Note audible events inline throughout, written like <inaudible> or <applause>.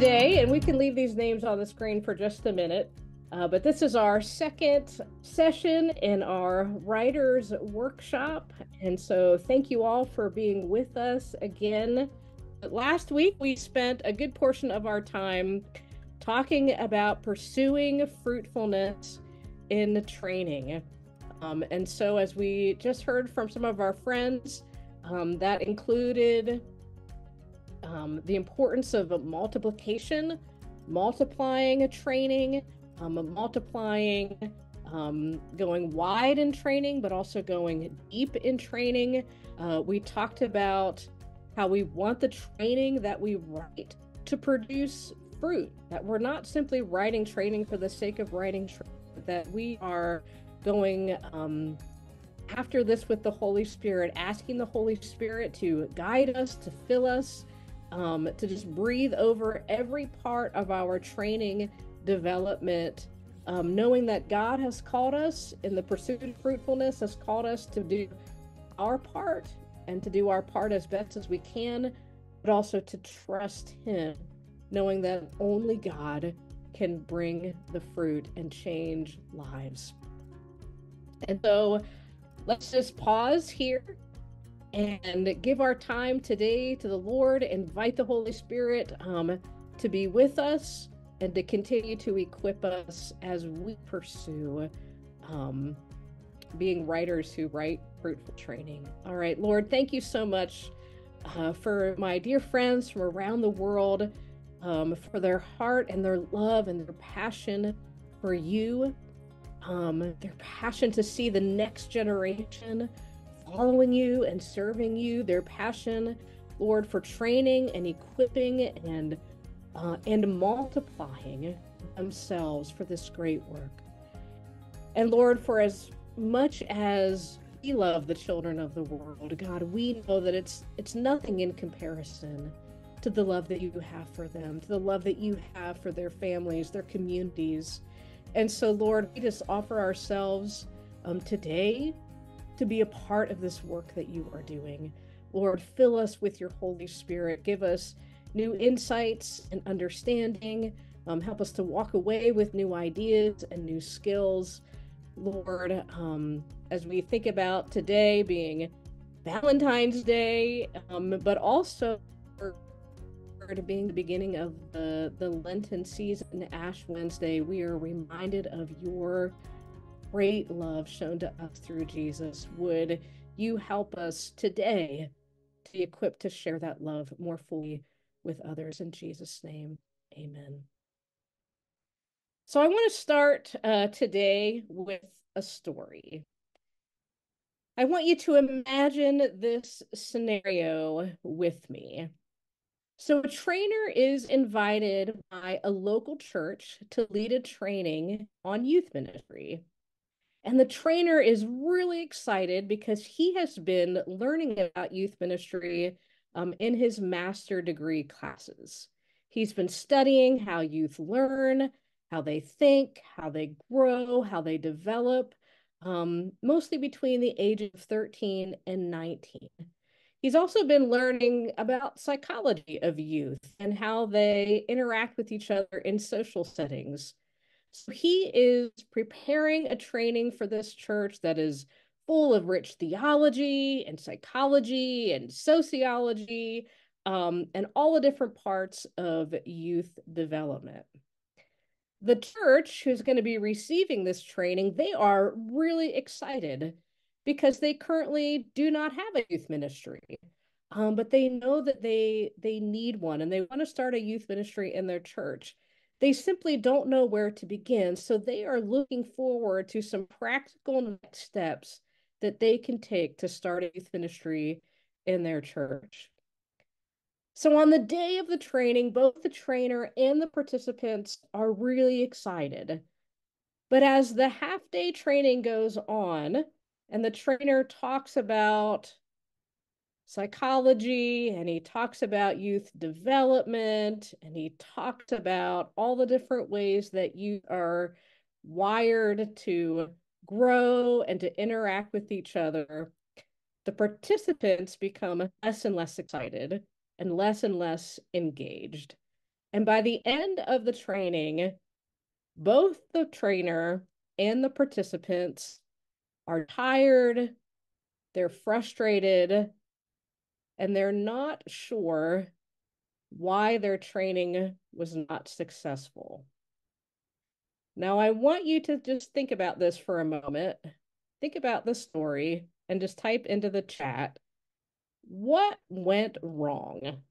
today, and we can leave these names on the screen for just a minute. Uh, but this is our second session in our writers workshop. And so thank you all for being with us again. Last week, we spent a good portion of our time talking about pursuing fruitfulness in the training. Um, and so, as we just heard from some of our friends, um, that included um, the importance of multiplication, multiplying a training, um, multiplying, um, going wide in training, but also going deep in training. Uh, we talked about how we want the training that we write to produce fruit, that we're not simply writing training for the sake of writing, tra- that we are going um, after this with the Holy Spirit, asking the Holy Spirit to guide us, to fill us, um, to just breathe over every part of our training development, um, knowing that God has called us in the pursuit of fruitfulness, has called us to do our part and to do our part as best as we can, but also to trust Him, knowing that only God can bring the fruit and change lives. And so let's just pause here and give our time today to the Lord, invite the Holy Spirit um, to be with us and to continue to equip us as we pursue um, being writers who write fruitful training. All right, Lord, thank you so much uh, for my dear friends from around the world, um, for their heart and their love and their passion for you, um, their passion to see the next generation following you and serving you, their passion, Lord, for training and equipping and uh, and multiplying themselves for this great work. And Lord, for as much as we love the children of the world, God, we know that it's it's nothing in comparison to the love that you have for them, to the love that you have for their families, their communities. And so, Lord, we just offer ourselves um, today to be a part of this work that you are doing. Lord, fill us with your Holy Spirit. Give us new insights and understanding. Um, help us to walk away with new ideas and new skills. Lord, um, as we think about today being Valentine's Day, um, but also being the beginning of the, the Lenten season, Ash Wednesday, we are reminded of your great love shown to us through Jesus. Would you help us today to be equipped to share that love more fully with others? In Jesus' name, amen. So I want to start uh, today with a story. I want you to imagine this scenario with me. So, a trainer is invited by a local church to lead a training on youth ministry. And the trainer is really excited because he has been learning about youth ministry um, in his master degree classes. He's been studying how youth learn, how they think, how they grow, how they develop, um, mostly between the age of 13 and 19. He's also been learning about psychology of youth and how they interact with each other in social settings. So he is preparing a training for this church that is full of rich theology and psychology and sociology um, and all the different parts of youth development. The church who's going to be receiving this training, they are really excited because they currently do not have a youth ministry. Um, but they know that they they need one and they want to start a youth ministry in their church they simply don't know where to begin. So they are looking forward to some practical next steps that they can take to start a youth ministry in their church. So on the day of the training, both the trainer and the participants are really excited. But as the half day training goes on, and the trainer talks about psychology and he talks about youth development and he talks about all the different ways that you are wired to grow and to interact with each other. The participants become less and less excited and less and less engaged. And by the end of the training, both the trainer and the participants are tired, they're frustrated, and they're not sure why their training was not successful. Now, I want you to just think about this for a moment. Think about the story and just type into the chat what went wrong?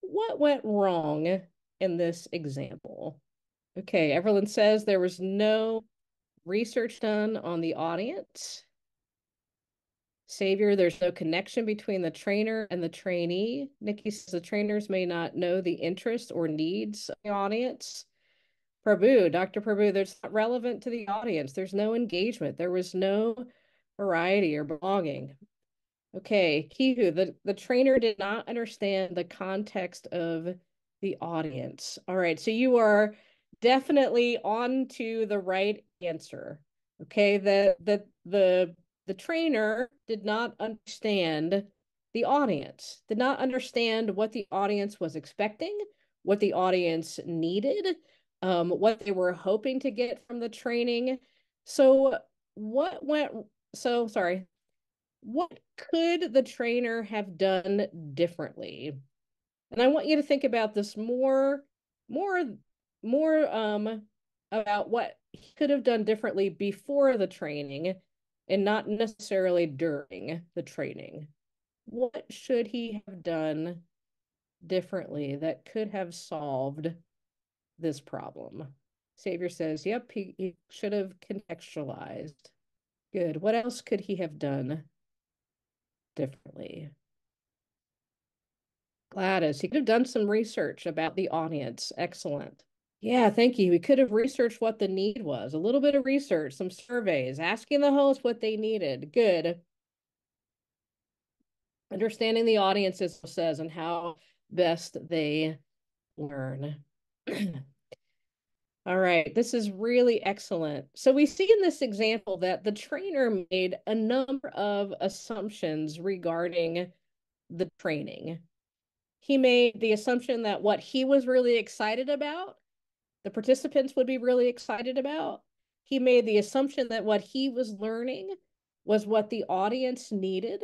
What went wrong in this example? Okay, Evelyn says there was no research done on the audience. Savior, there's no connection between the trainer and the trainee. Nikki says the trainers may not know the interests or needs of the audience. Prabhu, Dr. Prabhu, that's not relevant to the audience. There's no engagement. There was no variety or belonging. Okay, Kihu, the, the trainer did not understand the context of the audience. All right, so you are definitely on to the right answer. Okay, the the the the trainer did not understand the audience, did not understand what the audience was expecting, what the audience needed, um, what they were hoping to get from the training. So what went so sorry, what could the trainer have done differently? And I want you to think about this more, more, more um, about what he could have done differently before the training and not necessarily during the training. What should he have done differently that could have solved this problem? Savior says, yep, he, he should have contextualized. Good. What else could he have done differently? Gladys, he could have done some research about the audience. Excellent. Yeah, thank you. We could have researched what the need was, a little bit of research, some surveys, asking the host what they needed. Good. Understanding the audience, as says, and how best they learn. <clears throat> All right, this is really excellent. So we see in this example that the trainer made a number of assumptions regarding the training. He made the assumption that what he was really excited about, the participants would be really excited about. He made the assumption that what he was learning was what the audience needed.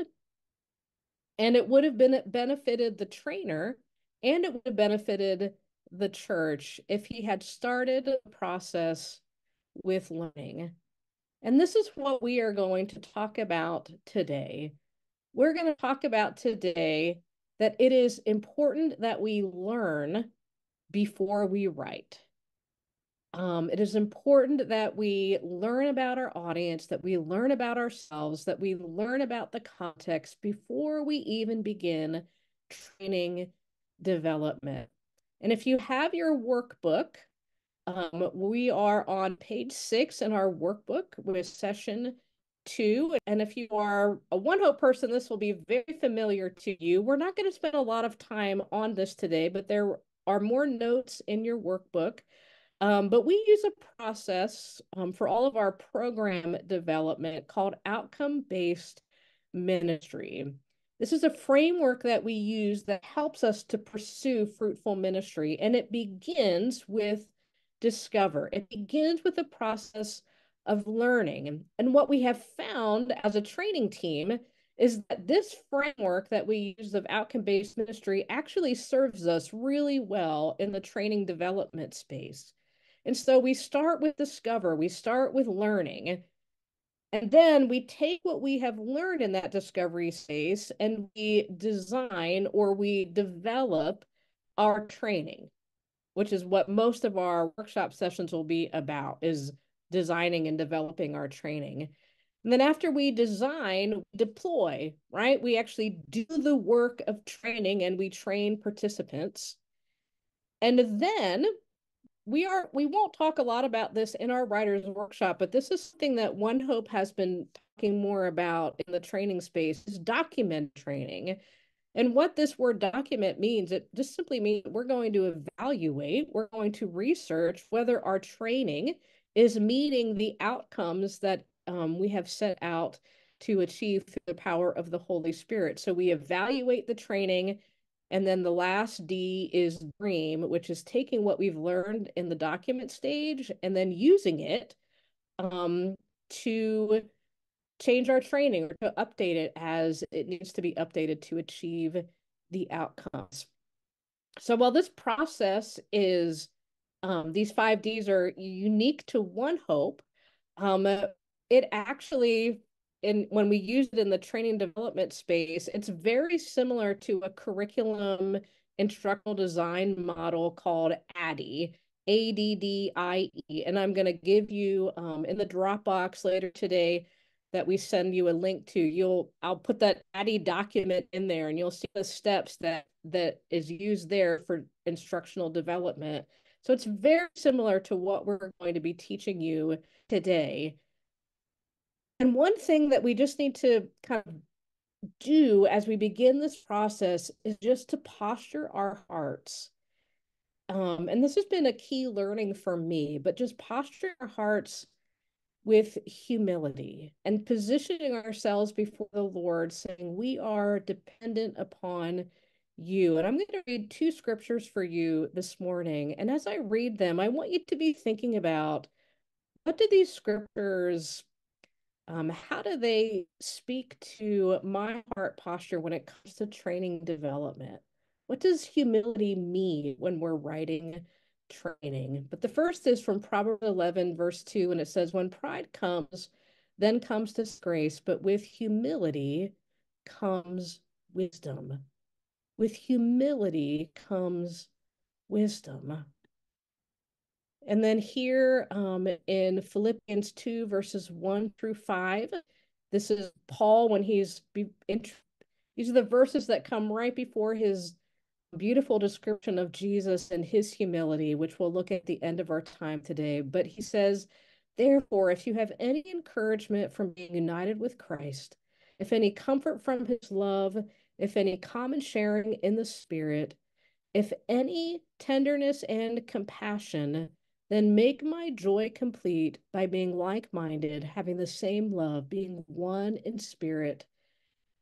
And it would have been benefited the trainer and it would have benefited the church if he had started the process with learning. And this is what we are going to talk about today. We're going to talk about today that it is important that we learn before we write. Um, it is important that we learn about our audience, that we learn about ourselves, that we learn about the context before we even begin training development. And if you have your workbook, um, we are on page six in our workbook with session two. And if you are a One Hope person, this will be very familiar to you. We're not going to spend a lot of time on this today, but there are more notes in your workbook. Um, but we use a process um, for all of our program development called outcome based ministry. This is a framework that we use that helps us to pursue fruitful ministry, and it begins with discover. It begins with the process of learning. And what we have found as a training team is that this framework that we use of outcome based ministry actually serves us really well in the training development space. And so we start with discover, we start with learning. And then we take what we have learned in that discovery space and we design or we develop our training, which is what most of our workshop sessions will be about is designing and developing our training. And then after we design, deploy, right? We actually do the work of training and we train participants. And then we are we won't talk a lot about this in our writers workshop but this is something that one hope has been talking more about in the training space is document training. And what this word document means it just simply means we're going to evaluate we're going to research whether our training is meeting the outcomes that um, we have set out to achieve through the power of the holy spirit. So we evaluate the training And then the last D is dream, which is taking what we've learned in the document stage and then using it um, to change our training or to update it as it needs to be updated to achieve the outcomes. So while this process is, um, these five Ds are unique to One Hope, um, it actually in when we use it in the training development space, it's very similar to a curriculum instructional design model called ADDIE, A D D I E. And I'm going to give you um, in the Dropbox later today that we send you a link to. You'll I'll put that ADDIE document in there, and you'll see the steps that that is used there for instructional development. So it's very similar to what we're going to be teaching you today. And one thing that we just need to kind of do as we begin this process is just to posture our hearts. Um, and this has been a key learning for me, but just posture our hearts with humility and positioning ourselves before the Lord, saying, We are dependent upon you. And I'm going to read two scriptures for you this morning. And as I read them, I want you to be thinking about what do these scriptures um, how do they speak to my heart posture when it comes to training development? What does humility mean when we're writing training? But the first is from Proverbs 11, verse 2, and it says, When pride comes, then comes disgrace, but with humility comes wisdom. With humility comes wisdom. And then here um, in Philippians 2, verses 1 through 5, this is Paul when he's, be, these are the verses that come right before his beautiful description of Jesus and his humility, which we'll look at the end of our time today. But he says, Therefore, if you have any encouragement from being united with Christ, if any comfort from his love, if any common sharing in the Spirit, if any tenderness and compassion, then make my joy complete by being like minded, having the same love, being one in spirit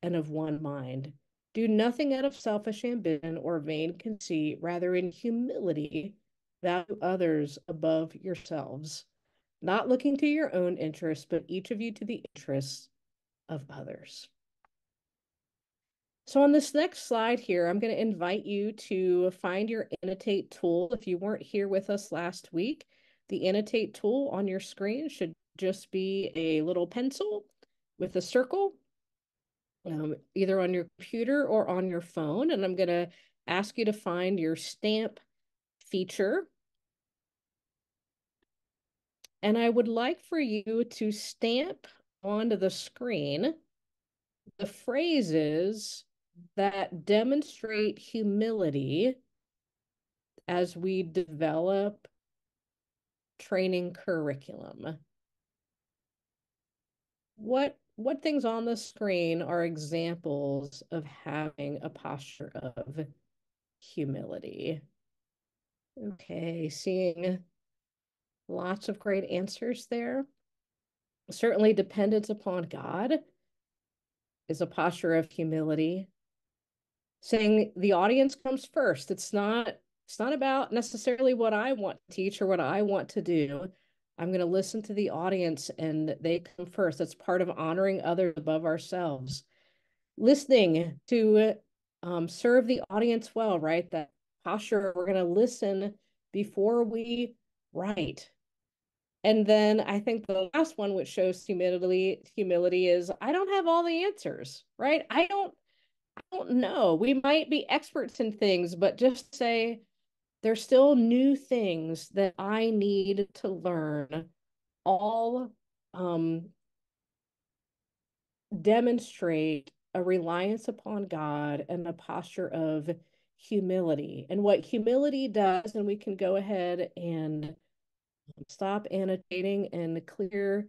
and of one mind. Do nothing out of selfish ambition or vain conceit, rather, in humility, value others above yourselves, not looking to your own interests, but each of you to the interests of others. So on this next slide here, I'm going to invite you to find your annotate tool. If you weren't here with us last week, the annotate tool on your screen should just be a little pencil with a circle, um, either on your computer or on your phone. And I'm going to ask you to find your stamp feature. And I would like for you to stamp onto the screen the phrases that demonstrate humility as we develop training curriculum. What what things on the screen are examples of having a posture of humility? Okay, seeing lots of great answers there. Certainly dependence upon God is a posture of humility saying the audience comes first. It's not it's not about necessarily what I want to teach or what I want to do. I'm going to listen to the audience and they come first. That's part of honoring others above ourselves. Listening to um, serve the audience well, right? That posture, we're going to listen before we write. And then I think the last one, which shows humility, humility is I don't have all the answers, right? I don't I don't know. We might be experts in things, but just say there's still new things that I need to learn. All um, demonstrate a reliance upon God and a posture of humility. And what humility does, and we can go ahead and stop annotating and clear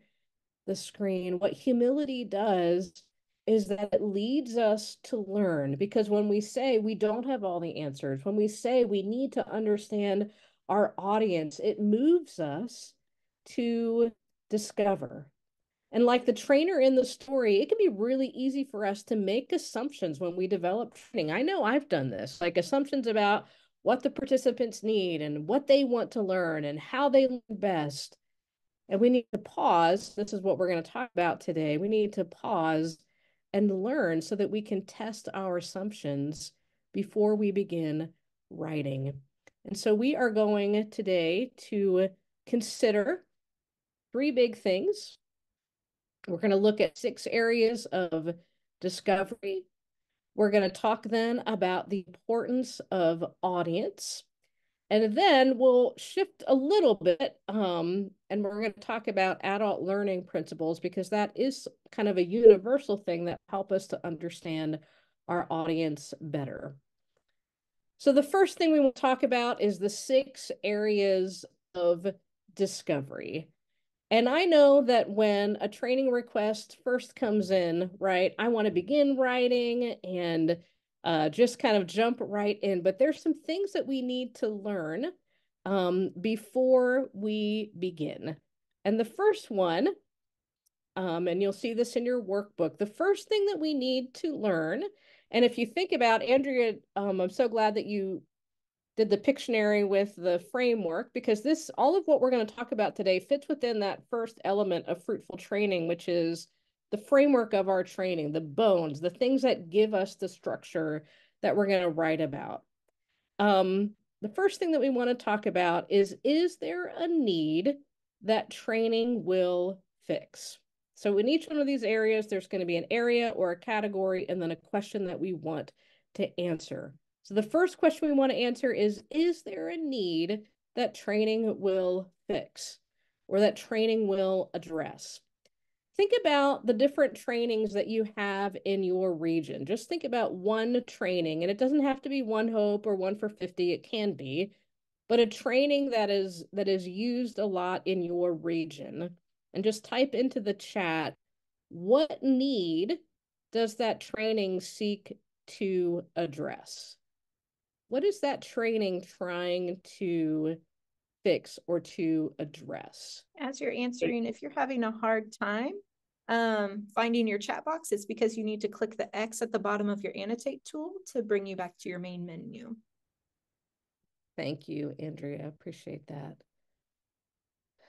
the screen. What humility does is that it leads us to learn because when we say we don't have all the answers, when we say we need to understand our audience, it moves us to discover. And like the trainer in the story, it can be really easy for us to make assumptions when we develop training. I know I've done this, like assumptions about what the participants need and what they want to learn and how they learn best. And we need to pause. This is what we're going to talk about today. We need to pause and learn so that we can test our assumptions before we begin writing. And so we are going today to consider three big things we're going to look at six areas of discovery. We're going to talk then about the importance of audience. And then we'll shift a little bit um, and we're going to talk about adult learning principles because that is kind of a universal thing that help us to understand our audience better. So the first thing we will talk about is the six areas of discovery. And I know that when a training request first comes in, right, I want to begin writing and uh, just kind of jump right in. But there's some things that we need to learn um, before we begin. And the first one, um, and you'll see this in your workbook, the first thing that we need to learn, and if you think about Andrea, um, I'm so glad that you did the Pictionary with the framework because this, all of what we're going to talk about today fits within that first element of fruitful training, which is the framework of our training, the bones, the things that give us the structure that we're going to write about. Um, the first thing that we want to talk about is, is there a need that training will fix? So in each one of these areas, there's going to be an area or a category and then a question that we want to answer. So the first question we want to answer is, is there a need that training will fix or that training will address? Think about the different trainings that you have in your region. Just think about one training, and it doesn't have to be one hope or one for 50, it can be, but a training that is that is used a lot in your region. And just type into the chat, what need does that training seek to address? what is that training trying to fix or to address? As you're answering, if you're having a hard time um, finding your chat box, it's because you need to click the X at the bottom of your annotate tool to bring you back to your main menu. Thank you, Andrea. Appreciate that.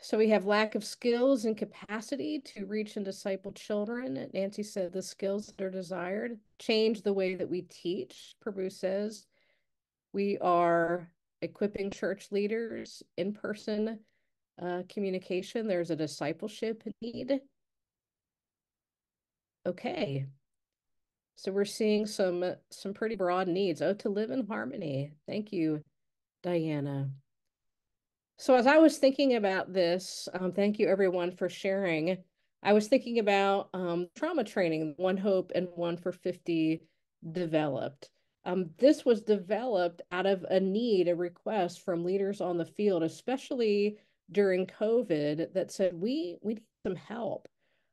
So we have lack of skills and capacity to reach and disciple children. Nancy said the skills that are desired change the way that we teach, Prabhu says. We are equipping church leaders in person uh, communication. There's a discipleship need. Okay. So we're seeing some some pretty broad needs. Oh, to live in harmony. Thank you, Diana. So as I was thinking about this, um, thank you everyone for sharing. I was thinking about um, trauma training, One Hope and One for 50 developed. Um, this was developed out of a need, a request from leaders on the field, especially during COVID, that said we we need some help.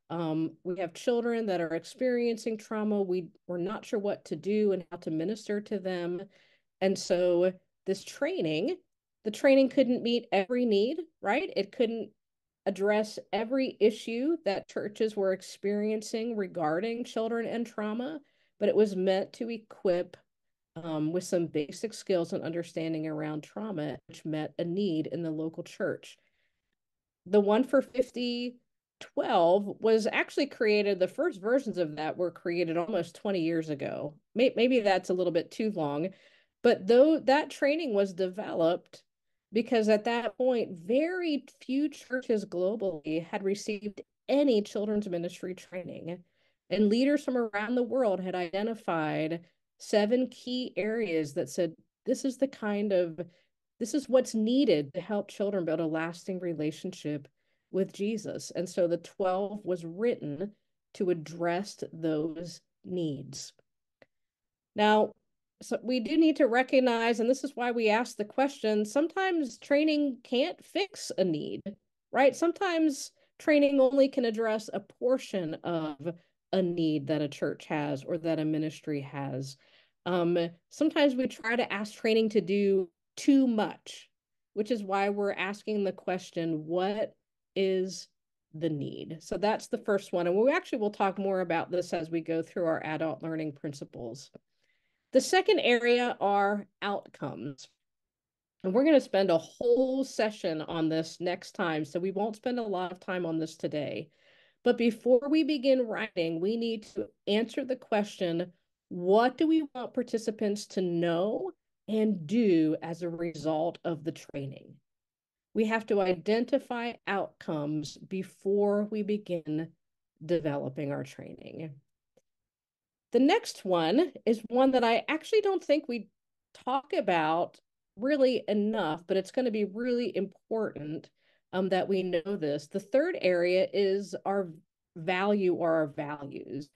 Um, we have children that are experiencing trauma. We we're not sure what to do and how to minister to them, and so this training, the training couldn't meet every need, right? It couldn't address every issue that churches were experiencing regarding children and trauma, but it was meant to equip um, with some basic skills and understanding around trauma, which met a need in the local church. The one for 50 12 was actually created, the first versions of that were created almost 20 years ago. Maybe that's a little bit too long, but though that training was developed because at that point, very few churches globally had received any children's ministry training. And leaders from around the world had identified seven key areas that said this is the kind of this is what's needed to help children build a lasting relationship with Jesus. And so the 12 was written to address those needs. Now, so we do need to recognize, and this is why we ask the question sometimes training can't fix a need, right? Sometimes training only can address a portion of a need that a church has or that a ministry has. Um, sometimes we try to ask training to do too much, which is why we're asking the question what is the need. So that's the first one. And we actually will talk more about this as we go through our adult learning principles. The second area are outcomes. And we're going to spend a whole session on this next time. So we won't spend a lot of time on this today. But before we begin writing, we need to answer the question what do we want participants to know and do as a result of the training? We have to identify outcomes before we begin developing our training. The next one is one that I actually don't think we talk about really enough, but it's going to be really important um, that we know this. The third area is our value or our values.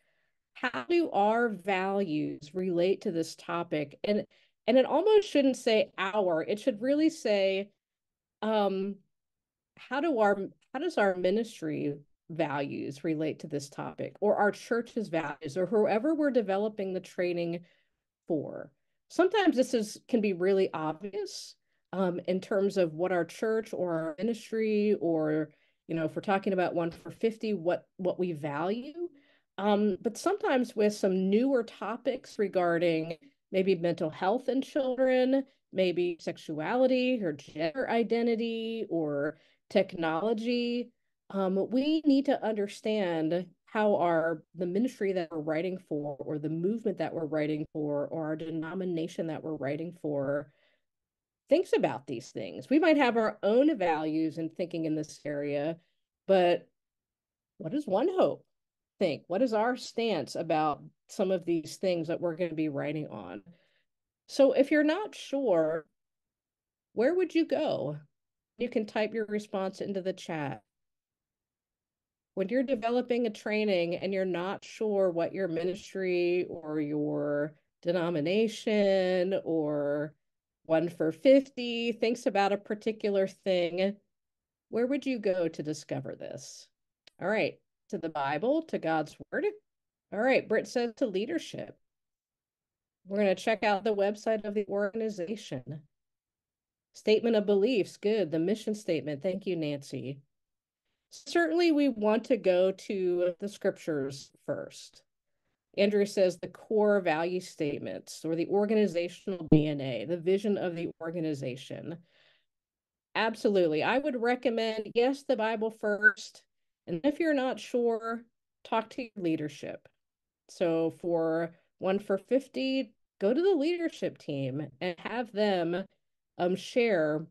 How do our values relate to this topic? And and it almost shouldn't say our, it should really say um how do our how does our ministry values relate to this topic or our church's values or whoever we're developing the training for? Sometimes this is can be really obvious um, in terms of what our church or our ministry or you know if we're talking about one for 50 what what we value. Um, but sometimes with some newer topics regarding maybe mental health in children maybe sexuality or gender identity or technology um, we need to understand how our the ministry that we're writing for or the movement that we're writing for or our denomination that we're writing for thinks about these things. We might have our own values and thinking in this area but what does one hope think? What is our stance about some of these things that we're going to be writing on so if you're not sure where would you go you can type your response into the chat when you're developing a training and you're not sure what your ministry or your denomination or one for 50 thinks about a particular thing, where would you go to discover this? All right, to the Bible, to God's word. All right, Britt says to leadership. We're going to check out the website of the organization. Statement of beliefs, good. The mission statement. Thank you, Nancy certainly we want to go to the scriptures first. Andrew says the core value statements or the organizational DNA, the vision of the organization. Absolutely. I would recommend, yes, the Bible first. And if you're not sure, talk to your leadership. So for one for 50, go to the leadership team and have them um, share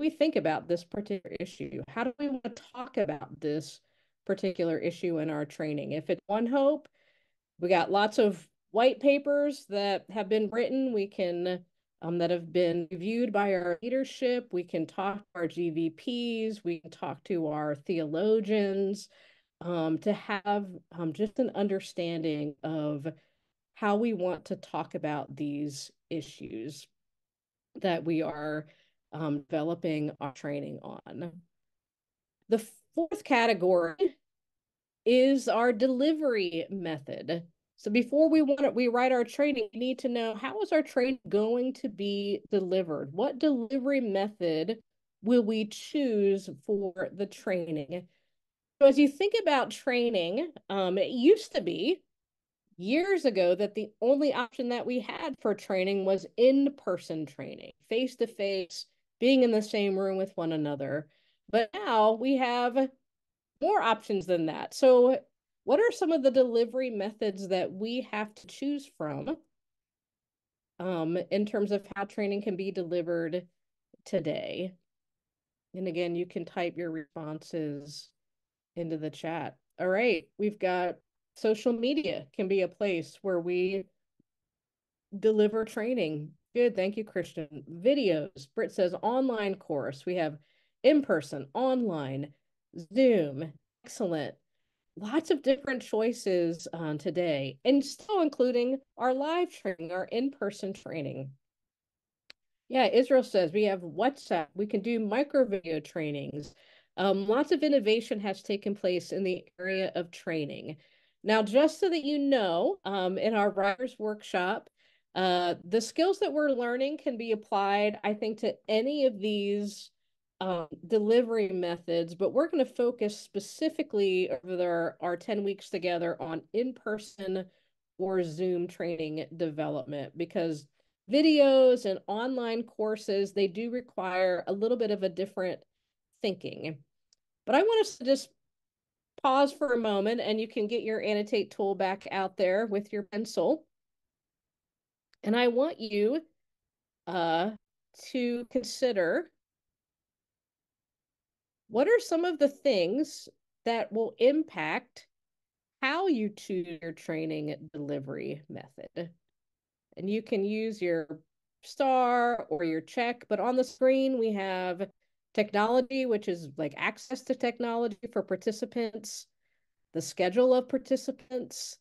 we think about this particular issue? How do we want to talk about this particular issue in our training? If it's One Hope, we got lots of white papers that have been written. We can um, that have been reviewed by our leadership. We can talk to our GVPs. We can talk to our theologians um, to have um, just an understanding of how we want to talk about these issues that we are um, developing our training on. The fourth category is our delivery method. So before we want to, we write our training, we need to know how is our training going to be delivered? What delivery method will we choose for the training? So as you think about training, um, it used to be years ago that the only option that we had for training was in-person training, face-to-face being in the same room with one another. But now we have more options than that. So, what are some of the delivery methods that we have to choose from um, in terms of how training can be delivered today? And again, you can type your responses into the chat. All right, we've got social media can be a place where we deliver training Good. Thank you, Christian. Videos. Britt says online course. We have in person, online, Zoom. Excellent. Lots of different choices on today, and still including our live training, our in person training. Yeah, Israel says we have WhatsApp. We can do micro video trainings. Um, lots of innovation has taken place in the area of training. Now, just so that you know, um, in our writers workshop, uh, the skills that we're learning can be applied, I think, to any of these um, delivery methods, but we're going to focus specifically over our 10 weeks together on in-person or Zoom training development because videos and online courses, they do require a little bit of a different thinking. But I want us to just pause for a moment and you can get your annotate tool back out there with your pencil. And I want you uh, to consider what are some of the things that will impact how you choose your training delivery method. And you can use your star or your check, but on the screen we have technology, which is like access to technology for participants, the schedule of participants,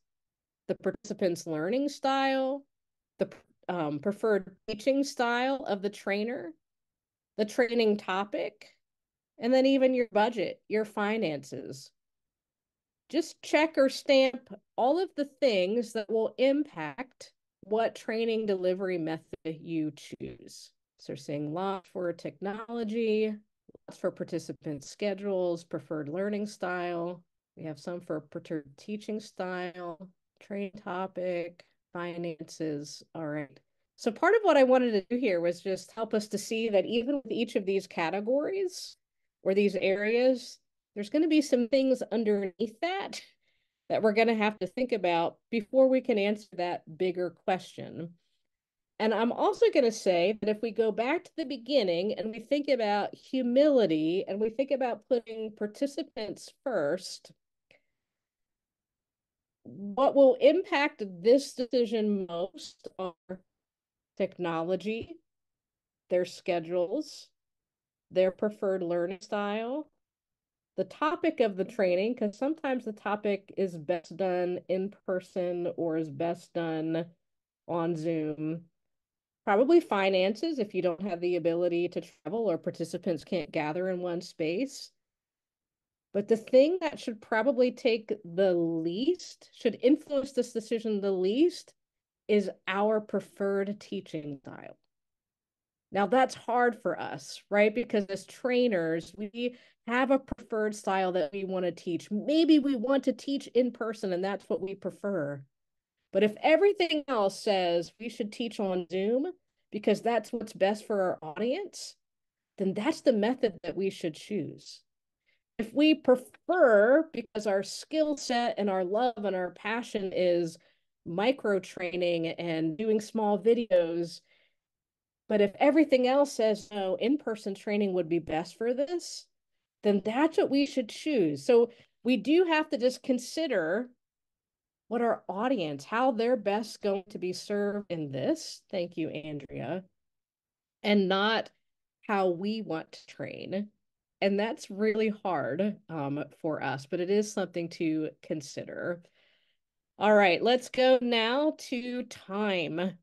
the participants' learning style, the um, preferred teaching style of the trainer, the training topic, and then even your budget, your finances. Just check or stamp all of the things that will impact what training delivery method you choose. So, saying lots for technology, lots for participant schedules, preferred learning style. We have some for preferred teaching style, training topic, finances. All right. So, part of what I wanted to do here was just help us to see that even with each of these categories, or these areas, there's going to be some things underneath that <laughs> that we're going to have to think about before we can answer that bigger question. And I'm also going to say that if we go back to the beginning and we think about humility and we think about putting participants first, what will impact this decision most are technology, their schedules, their preferred learning style, the topic of the training, because sometimes the topic is best done in person or is best done on Zoom. Probably finances if you don't have the ability to travel or participants can't gather in one space. But the thing that should probably take the least, should influence this decision the least, is our preferred teaching style. Now that's hard for us, right? Because as trainers, we have a preferred style that we want to teach. Maybe we want to teach in person and that's what we prefer. But if everything else says we should teach on Zoom because that's what's best for our audience, then that's the method that we should choose. If we prefer, because our skill set and our love and our passion is micro training and doing small videos, but if everything else says no, in person training would be best for this, then that's what we should choose. So we do have to just consider what our audience, how they're best going to be served in this. Thank you, Andrea. And not how we want to train. And that's really hard um, for us, but it is something to consider. All right, let's go now to time.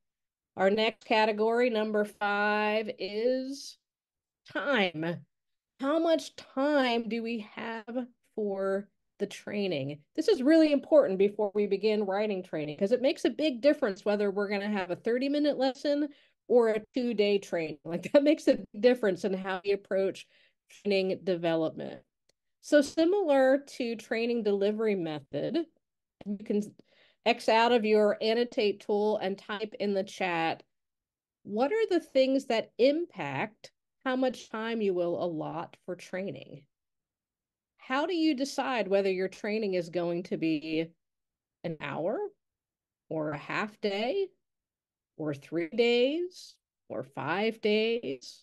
Our next category, number five, is time. How much time do we have for the training? This is really important before we begin writing training because it makes a big difference whether we're going to have a 30 minute lesson or a two day training. Like that makes a difference in how we approach training development. So, similar to training delivery method, you can X out of your annotate tool and type in the chat, what are the things that impact how much time you will allot for training? How do you decide whether your training is going to be an hour or a half day or three days or five days?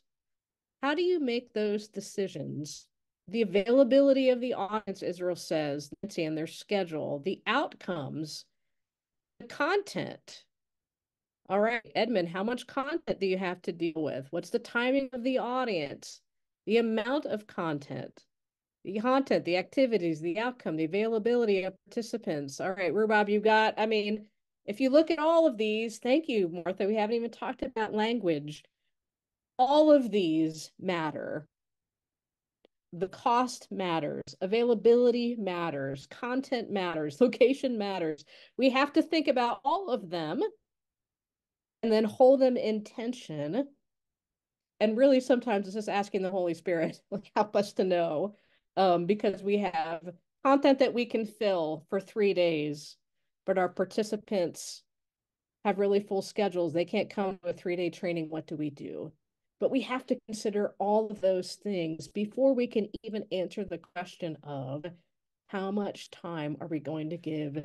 How do you make those decisions? The availability of the audience, Israel says, Nancy, and their schedule, the outcomes the content. All right, Edmund, how much content do you have to deal with? What's the timing of the audience? The amount of content, the content, the activities, the outcome, the availability of participants. All right, Rhubarb, you got, I mean, if you look at all of these, thank you, Martha. We haven't even talked about language. All of these matter the cost matters, availability matters, content matters, <laughs> location matters. We have to think about all of them and then hold them in tension and really sometimes it's just asking the Holy Spirit, <laughs> like help us to know. Um, because we have content that we can fill for three days, but our participants have really full schedules. They can't come to a three-day training. What do we do? But we have to consider all of those things before we can even answer the question of how much time are we going to give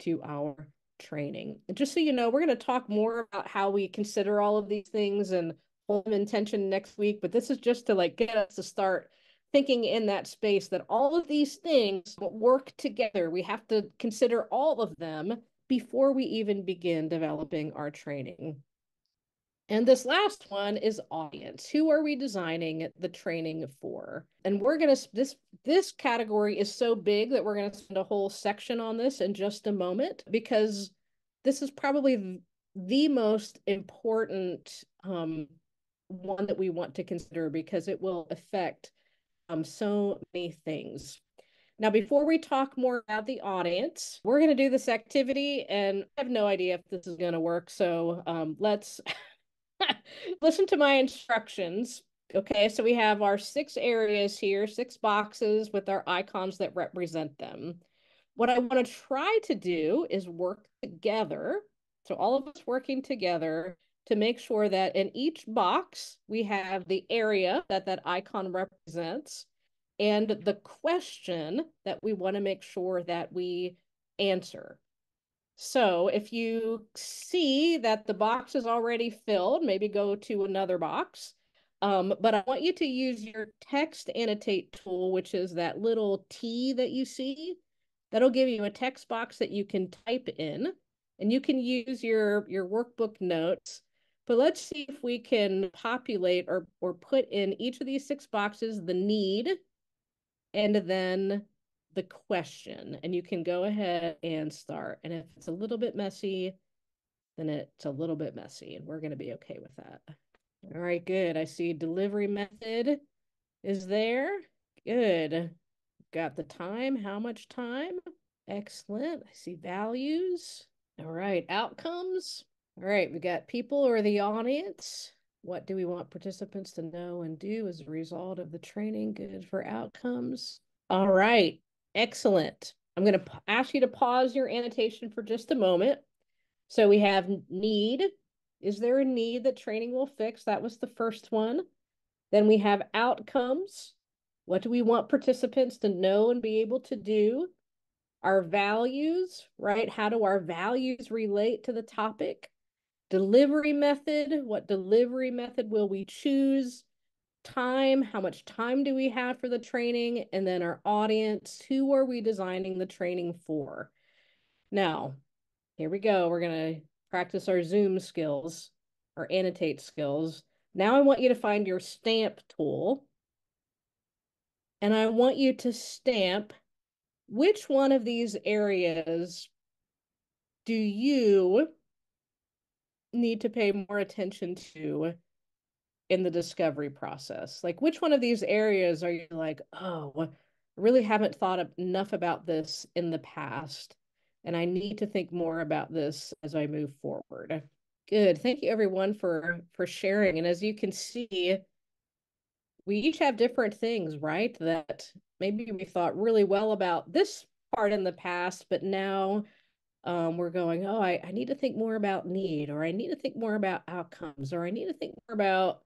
to our training. And just so you know, we're going to talk more about how we consider all of these things and hold them intention next week. But this is just to like get us to start thinking in that space that all of these things work together. We have to consider all of them before we even begin developing our training. And this last one is audience. Who are we designing the training for? And we're going to this this category is so big that we're going to spend a whole section on this in just a moment because this is probably the most important um, one that we want to consider because it will affect um, so many things. Now, before we talk more about the audience, we're going to do this activity, and I have no idea if this is going to work. So um, let's <laughs> listen to my instructions. Okay, so we have our six areas here, six boxes with our icons that represent them. What I want to try to do is work together. So all of us working together to make sure that in each box we have the area that that icon represents and the question that we want to make sure that we answer. So if you see that the box is already filled, maybe go to another box. Um, but I want you to use your text annotate tool, which is that little T that you see. That'll give you a text box that you can type in and you can use your, your workbook notes. But let's see if we can populate or, or put in each of these six boxes the need and then the question and you can go ahead and start. And if it's a little bit messy, then it's a little bit messy and we're going to be okay with that. All right, good. I see delivery method is there. Good. Got the time. How much time? Excellent. I see values. All right, outcomes. All right, we got people or the audience. What do we want participants to know and do as a result of the training? Good for outcomes. All right, Excellent. I'm going to ask you to pause your annotation for just a moment. So we have need. Is there a need that training will fix? That was the first one. Then we have outcomes. What do we want participants to know and be able to do? Our values, right? How do our values relate to the topic? Delivery method. What delivery method will we choose? time, how much time do we have for the training, and then our audience, who are we designing the training for? Now, here we go. We're going to practice our Zoom skills, our annotate skills. Now I want you to find your stamp tool, and I want you to stamp which one of these areas do you need to pay more attention to in the discovery process? Like, which one of these areas are you like, oh, really haven't thought enough about this in the past, and I need to think more about this as I move forward? Good. Thank you, everyone, for for sharing. And as you can see, we each have different things, right? That maybe we thought really well about this part in the past, but now um, we're going, oh, I, I need to think more about need, or I need to think more about outcomes, or I need to think more about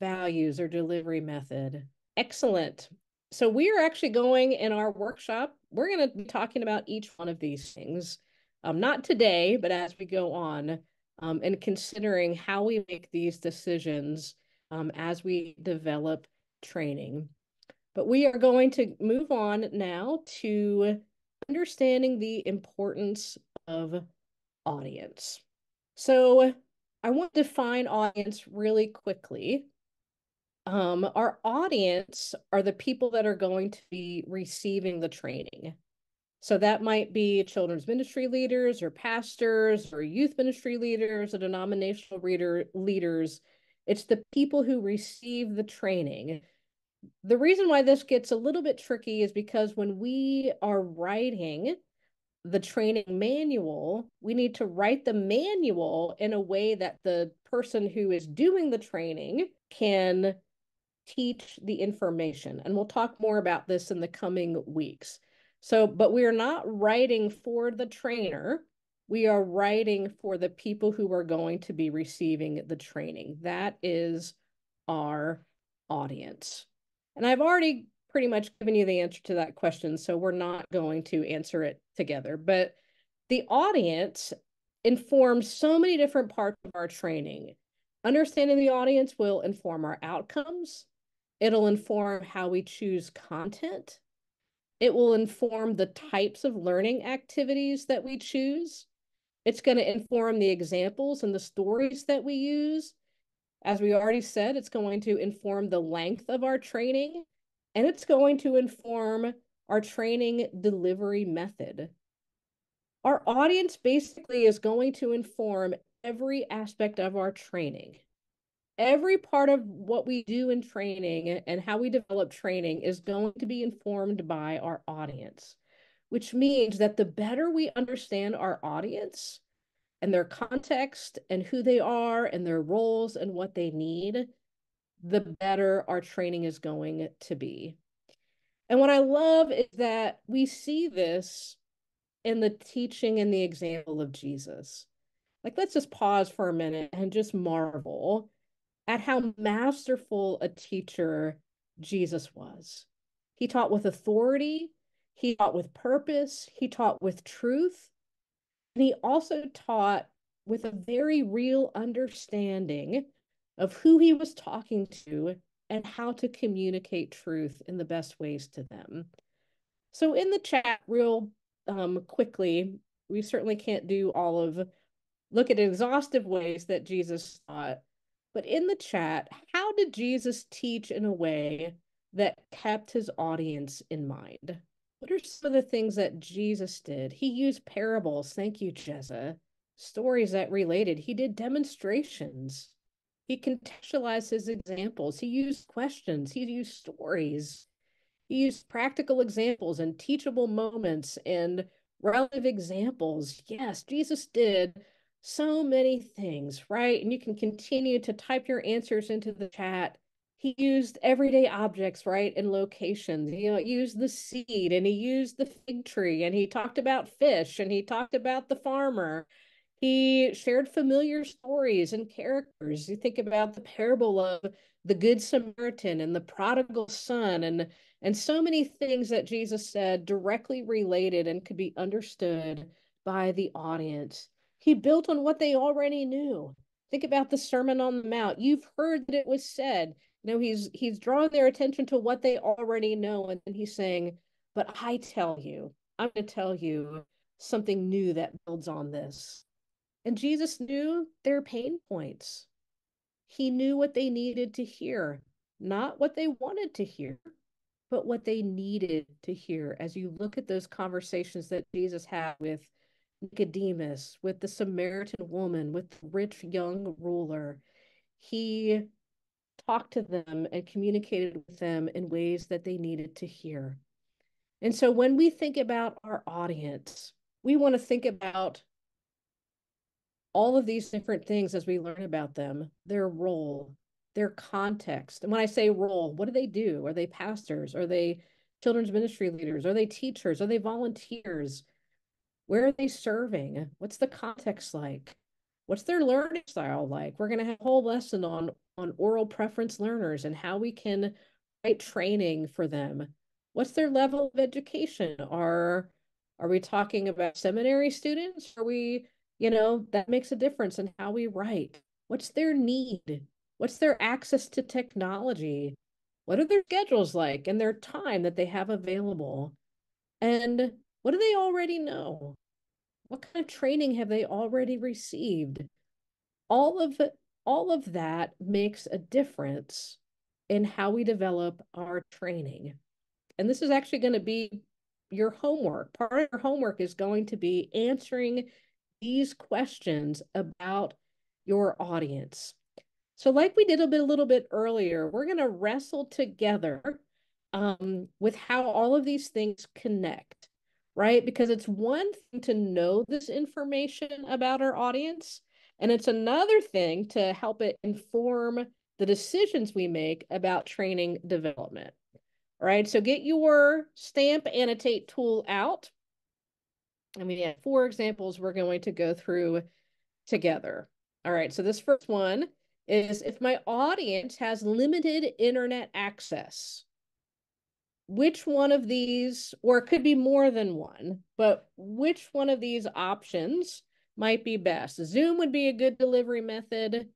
values or delivery method. Excellent. So we are actually going in our workshop, we're going to be talking about each one of these things, um, not today, but as we go on um, and considering how we make these decisions um, as we develop training. But we are going to move on now to understanding the importance of audience. So I want to define audience really quickly um, our audience are the people that are going to be receiving the training. So that might be children's ministry leaders or pastors or youth ministry leaders or denominational reader leaders. It's the people who receive the training. The reason why this gets a little bit tricky is because when we are writing the training manual, we need to write the manual in a way that the person who is doing the training can teach the information. And we'll talk more about this in the coming weeks. So, but we are not writing for the trainer. We are writing for the people who are going to be receiving the training. That is our audience. And I've already pretty much given you the answer to that question, so we're not going to answer it together. But the audience informs so many different parts of our training. Understanding the audience will inform our outcomes. It'll inform how we choose content. It will inform the types of learning activities that we choose. It's going to inform the examples and the stories that we use. As we already said, it's going to inform the length of our training and it's going to inform our training delivery method. Our audience basically is going to inform every aspect of our training. Every part of what we do in training and how we develop training is going to be informed by our audience, which means that the better we understand our audience, and their context and who they are and their roles and what they need, the better our training is going to be. And what I love is that we see this in the teaching and the example of Jesus. Like, let's just pause for a minute and just marvel at how masterful a teacher Jesus was. He taught with authority, he taught with purpose, he taught with truth, and he also taught with a very real understanding of who he was talking to and how to communicate truth in the best ways to them. So, in the chat, real um, quickly, we certainly can't do all of look at exhaustive ways that Jesus taught, but in the chat, how did Jesus teach in a way that kept his audience in mind? What are some of the things that Jesus did? He used parables. Thank you, Jezza. Stories that related. He did demonstrations. He contextualized his examples. He used questions. He used stories. He used practical examples and teachable moments and relative examples. Yes, Jesus did so many things, right? And you can continue to type your answers into the chat he used everyday objects, right, and locations. You uh, know, used the seed and he used the fig tree and he talked about fish and he talked about the farmer. He shared familiar stories and characters. You think about the parable of the Good Samaritan and the prodigal son and and so many things that Jesus said directly related and could be understood by the audience. He built on what they already knew. Think about the Sermon on the Mount. You've heard that it was said, you know, he's he's drawing their attention to what they already know, and then he's saying, "But I tell you, I'm going to tell you something new that builds on this." And Jesus knew their pain points. He knew what they needed to hear, not what they wanted to hear, but what they needed to hear. As you look at those conversations that Jesus had with Nicodemus, with the Samaritan woman, with the rich young ruler, he talked to them and communicated with them in ways that they needed to hear. And so when we think about our audience, we want to think about all of these different things as we learn about them, their role, their context. And when I say role, what do they do? Are they pastors? Are they children's ministry leaders? Are they teachers? Are they volunteers? Where are they serving? What's the context like? What's their learning style like? We're going to have a whole lesson on on oral preference learners and how we can write training for them. What's their level of education? Are are we talking about seminary students? Are we, you know, that makes a difference in how we write. What's their need? What's their access to technology? What are their schedules like and their time that they have available? And what do they already know? What kind of training have they already received? All of all of that makes a difference in how we develop our training. And this is actually going to be your homework. Part of your homework is going to be answering these questions about your audience. So, like we did a bit a little bit earlier, we're going to wrestle together um, with how all of these things connect. right? Because it's one thing to know this information about our audience, and it's another thing to help it inform the decisions we make about training development. All right, so get your stamp annotate tool out. I mean, yeah, four examples we're going to go through together. All right, so this first one is if my audience has limited internet access, which one of these, or it could be more than one, but which one of these options might be best? Zoom would be a good delivery method.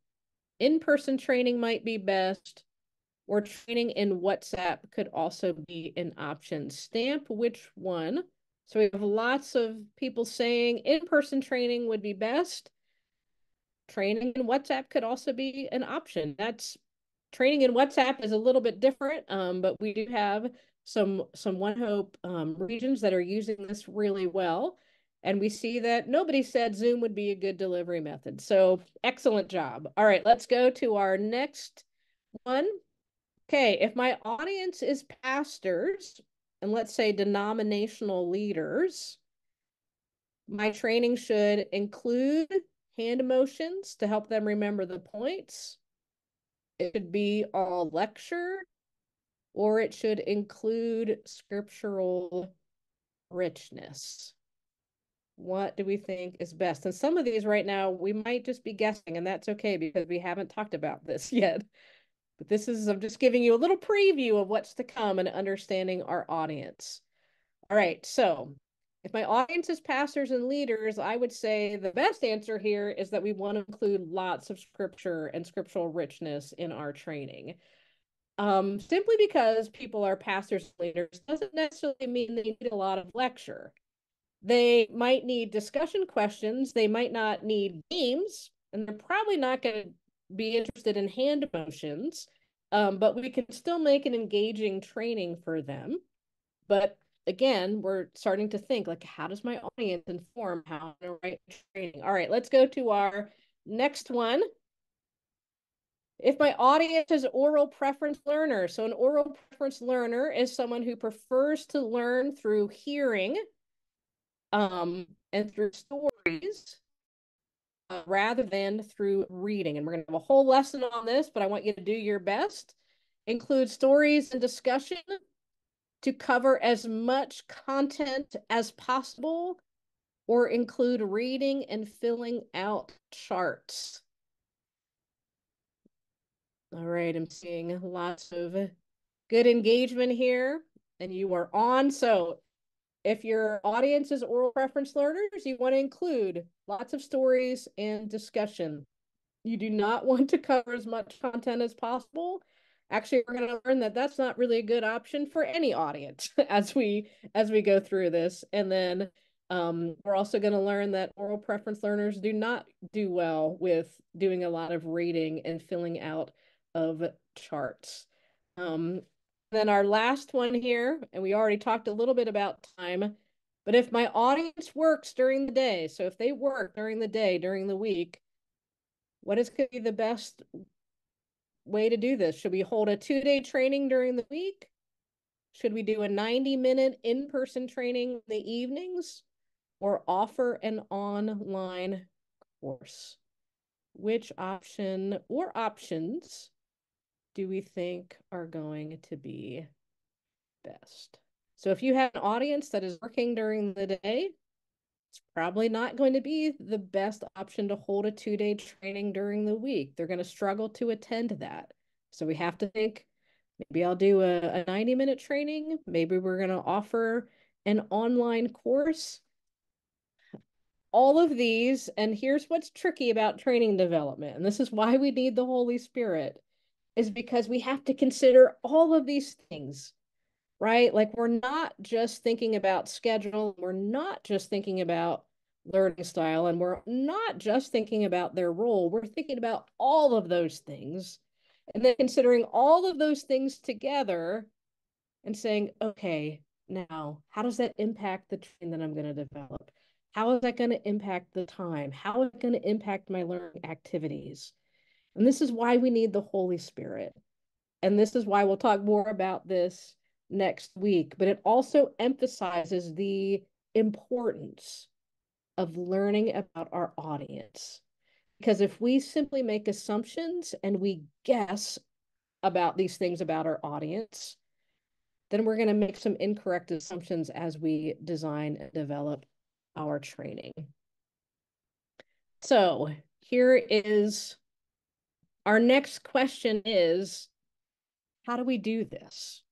In-person training might be best, or training in WhatsApp could also be an option. Stamp which one. So we have lots of people saying in-person training would be best. Training in WhatsApp could also be an option. That's training in WhatsApp is a little bit different, um, but we do have some some OneHope um, regions that are using this really well. And we see that nobody said Zoom would be a good delivery method. So excellent job. All right, let's go to our next one. Okay, if my audience is pastors and let's say denominational leaders, my training should include hand motions to help them remember the points. It should be all lecture, or it should include scriptural richness. What do we think is best? And some of these right now, we might just be guessing, and that's okay because we haven't talked about this <laughs> yet. But this is, I'm just giving you a little preview of what's to come and understanding our audience. All right, so if my audience is pastors and leaders, I would say the best answer here is that we want to include lots of scripture and scriptural richness in our training. Um, simply because people are pastors and leaders doesn't necessarily mean they need a lot of lecture. They might need discussion questions, they might not need games, and they're probably not going to be interested in hand motions, um, but we can still make an engaging training for them. But again, we're starting to think like, how does my audience inform how to write training? All right, let's go to our next one. If my audience is oral preference learner, so an oral preference learner is someone who prefers to learn through hearing um, and through stories uh, rather than through reading. And we're going to have a whole lesson on this, but I want you to do your best. Include stories and discussion to cover as much content as possible, or include reading and filling out charts. All right, I'm seeing lots of good engagement here, and you are on. So if your audience is oral preference learners, you want to include lots of stories and discussion. You do not <laughs> want to cover as much content as possible. Actually, we're going to learn that that's not really a good option for any audience <laughs> as we as we go through this. And then um, we're also going to learn that oral preference learners do not do well with doing a lot of reading and filling out of charts. Um, then our last one here, and we already talked a little bit about time, but if my audience works during the day, so if they work during the day, during the week, what is going to be the best way to do this? Should we hold a two day training during the week? Should we do a 90 minute in person training in the evenings or offer an online course? Which option or options do we think are going to be best? So if you have an audience that is working during the day, it's probably not going to be the best option to hold a two day training during the week. They're going to struggle to attend that. So we have to think maybe I'll do a, a 90 minute training. Maybe we're going to offer an online course. All of these, and here's what's tricky about training development, and this is why we need the Holy Spirit is because we have to consider all of these things, right? Like we're not just thinking about schedule, we're not just thinking about learning style, and we're not just thinking about their role. We're thinking about all of those things and then considering all of those things together and saying, okay, now how does that impact the train that I'm going to develop? How is that going to impact the time? How is it going to impact my learning activities? And this is why we need the Holy Spirit. And this is why we'll talk more about this next week. But it also emphasizes the importance of learning about our audience. Because if we simply make assumptions and we guess about these things about our audience, then we're going to make some incorrect assumptions as we design and develop our training. So here is our next question is, how do we do this?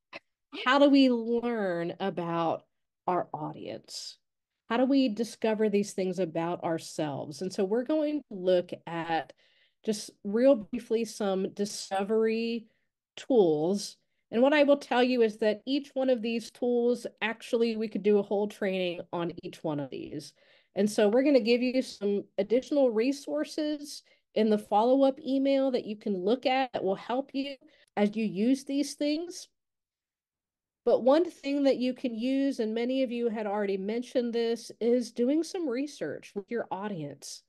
How do we learn about our audience? How do we discover these things about ourselves? And so we're going to look at just real briefly some discovery tools. And what I will tell you is that each one of these tools, actually, we could do a whole training on each one of these. And so we're going to give you some additional resources in the follow-up email that you can look at that will help you as you use these things. But one thing that you can use, and many of you had already mentioned this, is doing some research with your audience.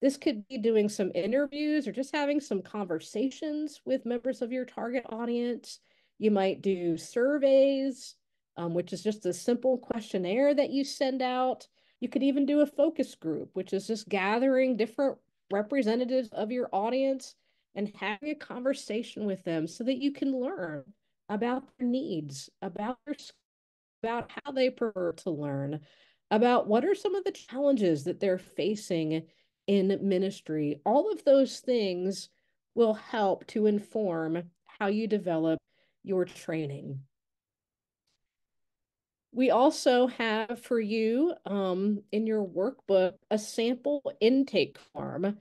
This could be doing some interviews or just having some conversations with members of your target audience. You might do surveys, um, which is just a simple questionnaire that you send out. You could even do a focus group, which is just gathering different representatives of your audience and having a conversation with them so that you can learn about their needs, about their about how they prefer to learn, about what are some of the challenges that they're facing in ministry. All of those things will help to inform how you develop your training. We also have for you um, in your workbook a sample intake form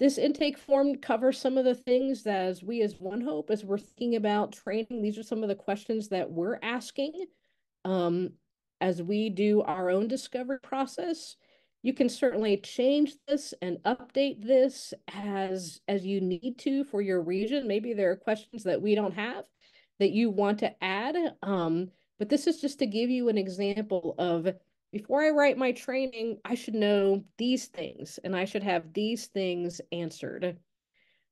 this intake form covers some of the things that as we as OneHope, as we're thinking about training, these are some of the questions that we're asking um, as we do our own discovery process. You can certainly change this and update this as as you need to for your region. Maybe there are questions that we don't have that you want to add. Um, but this is just to give you an example of before I write my training, I should know these things and I should have these things answered.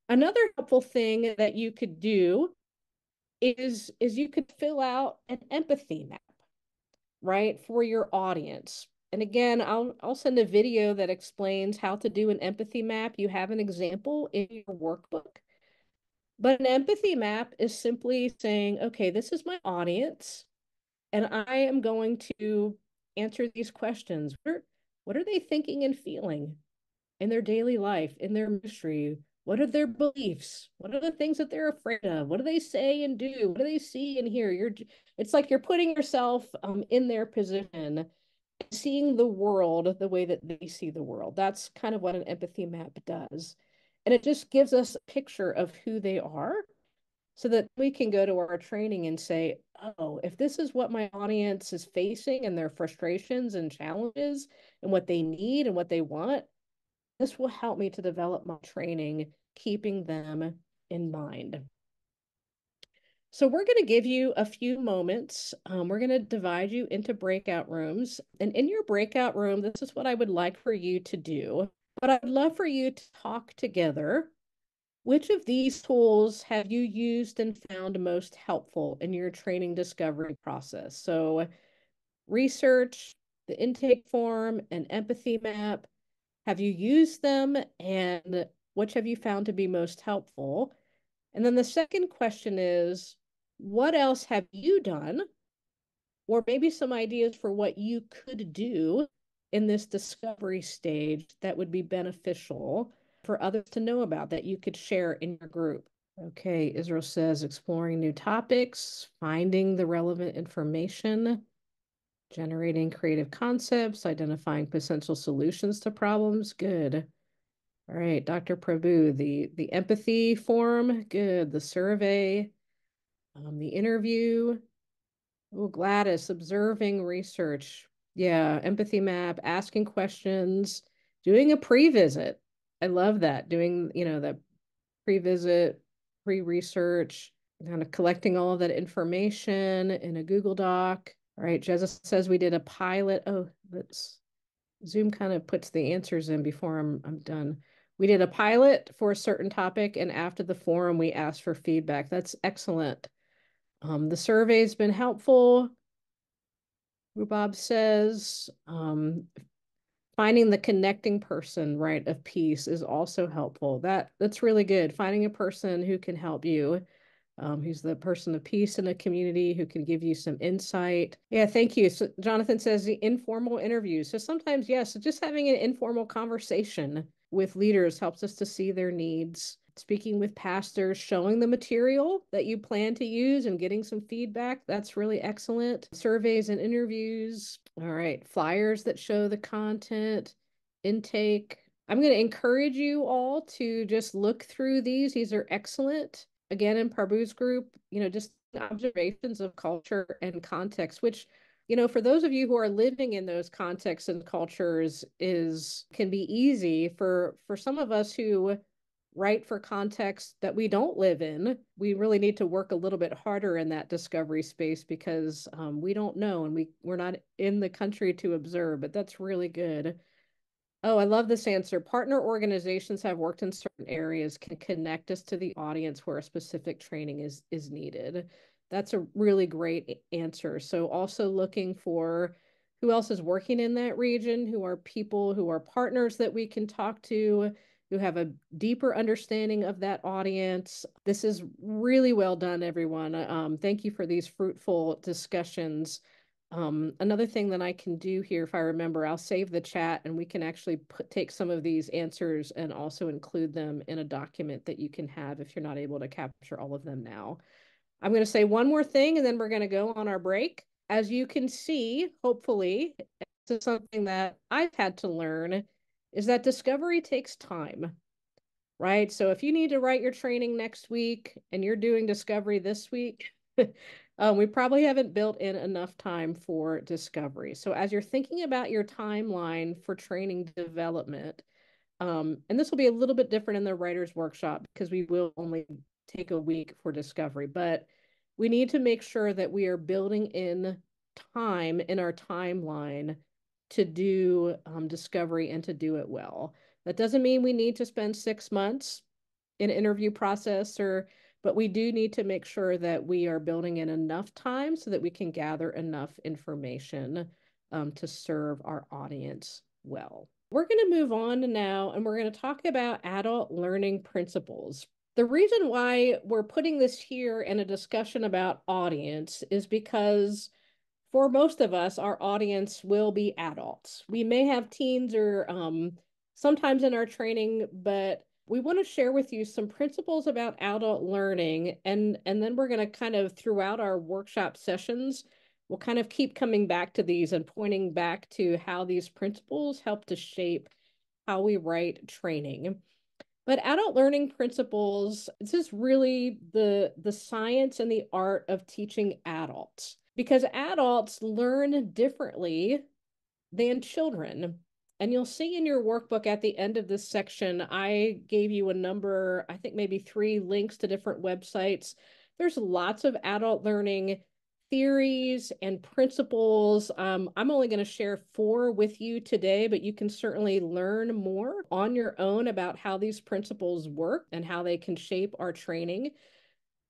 Another helpful thing that you could do is, is you could fill out an empathy map, right, for your audience. And again, I'll, I'll send a video that explains how to do an empathy map. You have an example in your workbook. But an empathy map is simply saying, okay, this is my audience, and I am going to answer these questions. What are, what are they thinking and feeling in their daily life, in their ministry? What are their beliefs? What are the things that they're afraid of? What do they say and do? What do they see and hear? You're it's like you're putting yourself um, in their position, seeing the world the way that they see the world. That's kind of what an empathy map does. And it just gives us a picture of who they are so that we can go to our training and say, oh, if this is what my audience is facing and their frustrations and challenges and what they need and what they want, this will help me to develop my training, keeping them in mind. So we're going to give you a few moments. Um, we're going to divide you into breakout rooms. And in your breakout room, this is what I would like for you to do. But I'd love for you to talk together which of these tools have you used and found most helpful in your training discovery process? So, research, the intake form, and empathy map. Have you used them and which have you found to be most helpful? And then the second question is what else have you done? Or maybe some ideas for what you could do in this discovery stage that would be beneficial for others to know about that you could share in your group. Okay, Israel says exploring new topics, finding the relevant information, generating creative concepts, identifying potential solutions to problems. Good. All right, Dr. Prabhu, the the empathy form, good. The survey, um, the interview. Oh, Gladys, observing research. Yeah, empathy map, asking questions, doing a pre-visit. I love that doing, you know, that pre-visit, pre-research, kind of collecting all of that information in a Google Doc. All right, Jezza says we did a pilot. Oh, that's Zoom kind of puts the answers in before I'm I'm done. We did a pilot for a certain topic, and after the forum, we asked for feedback. That's excellent. Um, the survey's been helpful. Bob says, um, finding the connecting person, right, of peace is also helpful. That that's really good. Finding a person who can help you, um, who's the person of peace in the community, who can give you some insight. Yeah, thank you. So Jonathan says the informal interviews. So sometimes, yes, just having an informal conversation with leaders helps us to see their needs speaking with pastors, showing the material that you plan to use and getting some feedback. That's really excellent. Surveys and interviews. All right. Flyers that show the content, intake. I'm going to encourage you all to just look through these. These are excellent. Again, in Prabhu's group, you know, just observations of culture and context, which you know for those of you who are living in those contexts and cultures is can be easy for for some of us who write for context that we don't live in. We really need to work a little bit harder in that discovery space because um, we don't know and we, we're not in the country to observe, but that's really good. Oh, I love this answer. Partner organizations have worked in certain areas can connect us to the audience where a specific training is is needed. That's a really great answer. So also looking for who else is working in that region, who are people who are partners that we can talk to, who have a deeper understanding of that audience. This is really well done, everyone. Um, thank you for these fruitful discussions. Um, another thing that I can do here, if I remember, I'll save the chat and we can actually put, take some of these answers and also include them in a document that you can have if you're not able to capture all of them now. I'm going to say one more thing and then we're going to go on our break. As you can see, hopefully, this is something that I've had to learn is that discovery takes time, right? So if you need to write your training next week and you're doing discovery this week, <laughs> um, we probably haven't built in enough time for discovery. So as you're thinking about your timeline for training development, um, and this will be a little bit different in the writer's workshop because we will only take a week for discovery, but we need to make sure that we are building in time in our timeline to do um, discovery and to do it well. That doesn't mean we need to spend six months in interview process or but we do need to make sure that we are building in enough time so that we can gather enough information um, to serve our audience well. We're going to move on now and we're going to talk about adult learning principles. The reason why we're putting this here in a discussion about audience is because for most of us, our audience will be adults. We may have teens or um, sometimes in our training, but we want to share with you some principles about adult learning. And, and then we're going to kind of, throughout our workshop sessions, we'll kind of keep coming back to these and pointing back to how these principles help to shape how we write training. But adult learning principles, this is really the, the science and the art of teaching adults because adults learn differently than children. And you'll see in your workbook at the end of this section, I gave you a number, I think maybe three links to different websites. There's lots of adult learning theories and principles. Um, I'm only going to share four with you today, but you can certainly learn more on your own about how these principles work and how they can shape our training.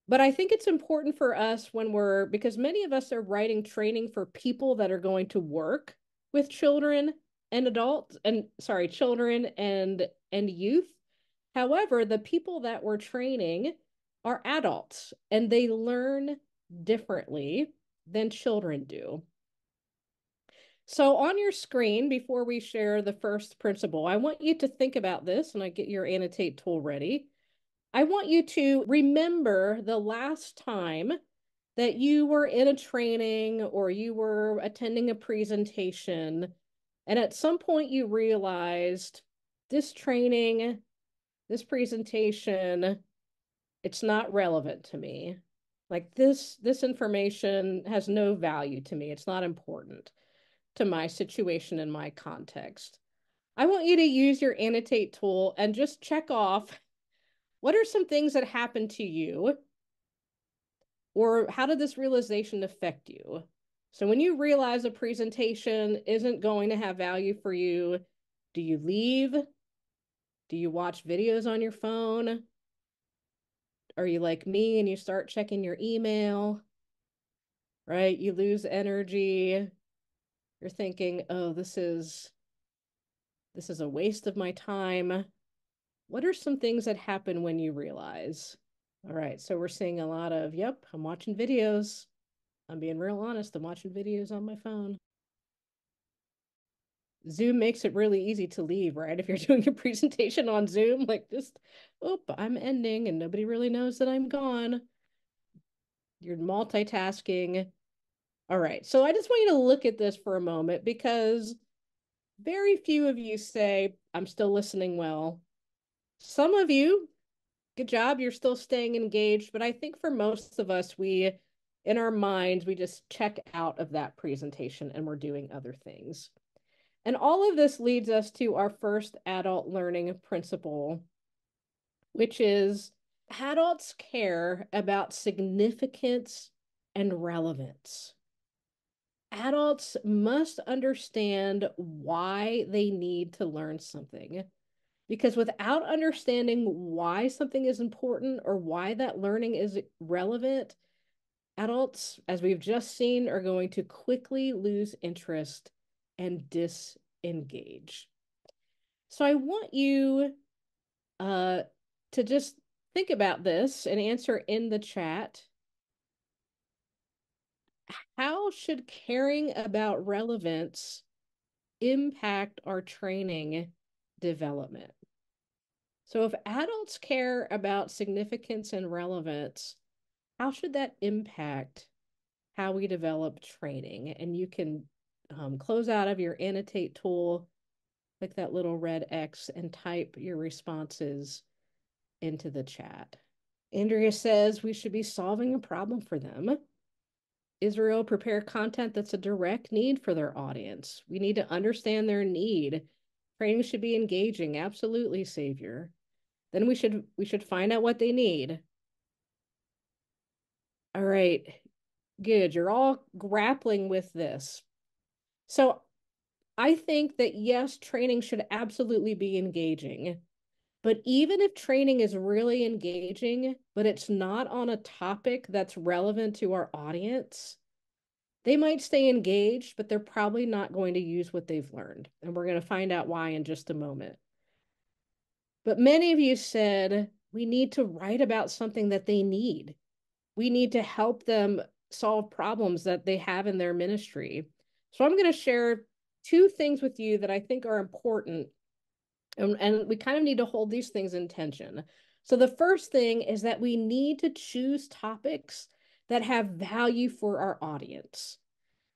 But I think it's important for us when we're, because many of us are writing training for people that are going to work with children and adults and sorry, children and and youth. However, the people that we're training are adults and they learn differently than children do. So on your screen, before we share the first principle, I want you to think about this and I get your annotate tool ready. I want you to remember the last time that you were in a training or you were attending a presentation, and at some point you realized this training, this presentation, it's not relevant to me. Like this, this information has no value to me. It's not important to my situation and my context. I want you to use your annotate tool and just check off what are some things that happened to you? Or how did this realization affect you? So when you realize a presentation isn't going to have value for you, do you leave? Do you watch videos on your phone? Are you like me and you start checking your email? Right? You lose energy. you're thinking, oh, this is this is a waste of my time. What are some things that happen when you realize? All right, so we're seeing a lot of, yep, I'm watching videos. I'm being real honest, I'm watching videos on my phone. Zoom makes it really easy to leave, right? If you're <laughs> doing a presentation on Zoom, like just, oh, I'm ending and nobody really knows that I'm gone. You're multitasking. All right. So I just want you to look at this for a moment because very few of you say, I'm still listening well. Some of you, good job, you're still staying engaged. But I think for most of us, we, in our minds, we just check out of that presentation and we're doing other things. And all of this leads us to our first adult learning principle, which is adults care about significance and relevance. Adults must understand why they need to learn something. Because without understanding why something is important or why that learning is relevant, adults, as we've just seen, are going to quickly lose interest and disengage. So I want you uh, to just think about this and answer in the chat. How should caring about relevance impact our training development? So, if adults care about significance and relevance, how should that impact how we develop training? And you can um, close out of your annotate tool, click that little red X, and type your responses into the chat. Andrea says we should be solving a problem for them. Israel prepare content that's a direct need for their audience. We need to understand their need. Training should be engaging. Absolutely, Xavier. Then we should we should find out what they need. All right. Good. You're all grappling with this. So I think that yes, training should absolutely be engaging. But even if training is really engaging, but it's not on a topic that's relevant to our audience, they might stay engaged, but they're probably not going to use what they've learned. And we're going to find out why in just a moment. But many of you said we need to write about something that they need. We need to help them solve problems that they have in their ministry. So I'm going to share two things with you that I think are important. And, and we kind of need to hold these things in tension. So the first thing is that we need to choose topics that have value for our audience.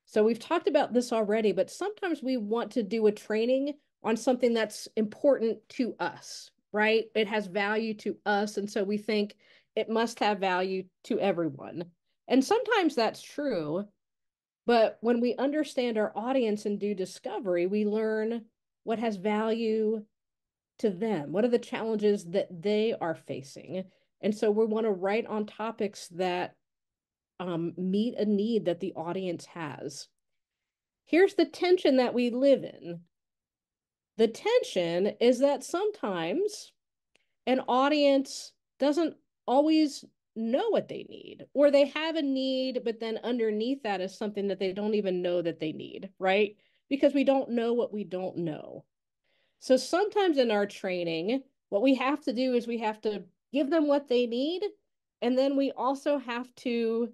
So we've talked about this already, but sometimes we want to do a training on something that's important to us, right? It has value to us. And so we think it must have value to everyone. And sometimes that's true. But when we understand our audience and do discovery, we learn what has value to them. What are the challenges that they are facing? And so we want to write on topics that um, meet a need that the audience has. Here's the tension that we live in. The tension is that sometimes an audience doesn't always know what they need or they have a need but then underneath that is something that they don't even know that they need right because we don't know what we don't know so sometimes in our training what we have to do is we have to give them what they need and then we also have to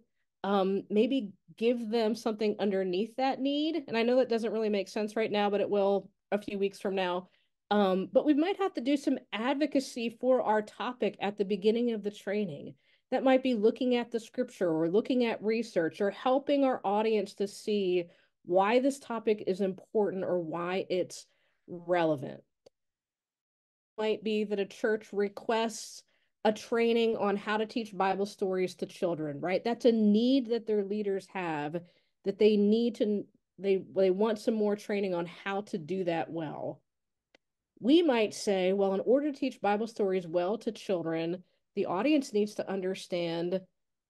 um, maybe give them something underneath that need and i know that doesn't really make sense right now but it will a few weeks from now um, but we might have to do some advocacy for our topic at the beginning of the training that might be looking at the scripture or looking at research or helping our audience to see why this topic is important or why it's relevant. Might be that a church requests a training on how to teach Bible stories to children, right? That's a need that their leaders have that they need to they they want some more training on how to do that well. We might say, well, in order to teach Bible stories well to children, the audience needs to understand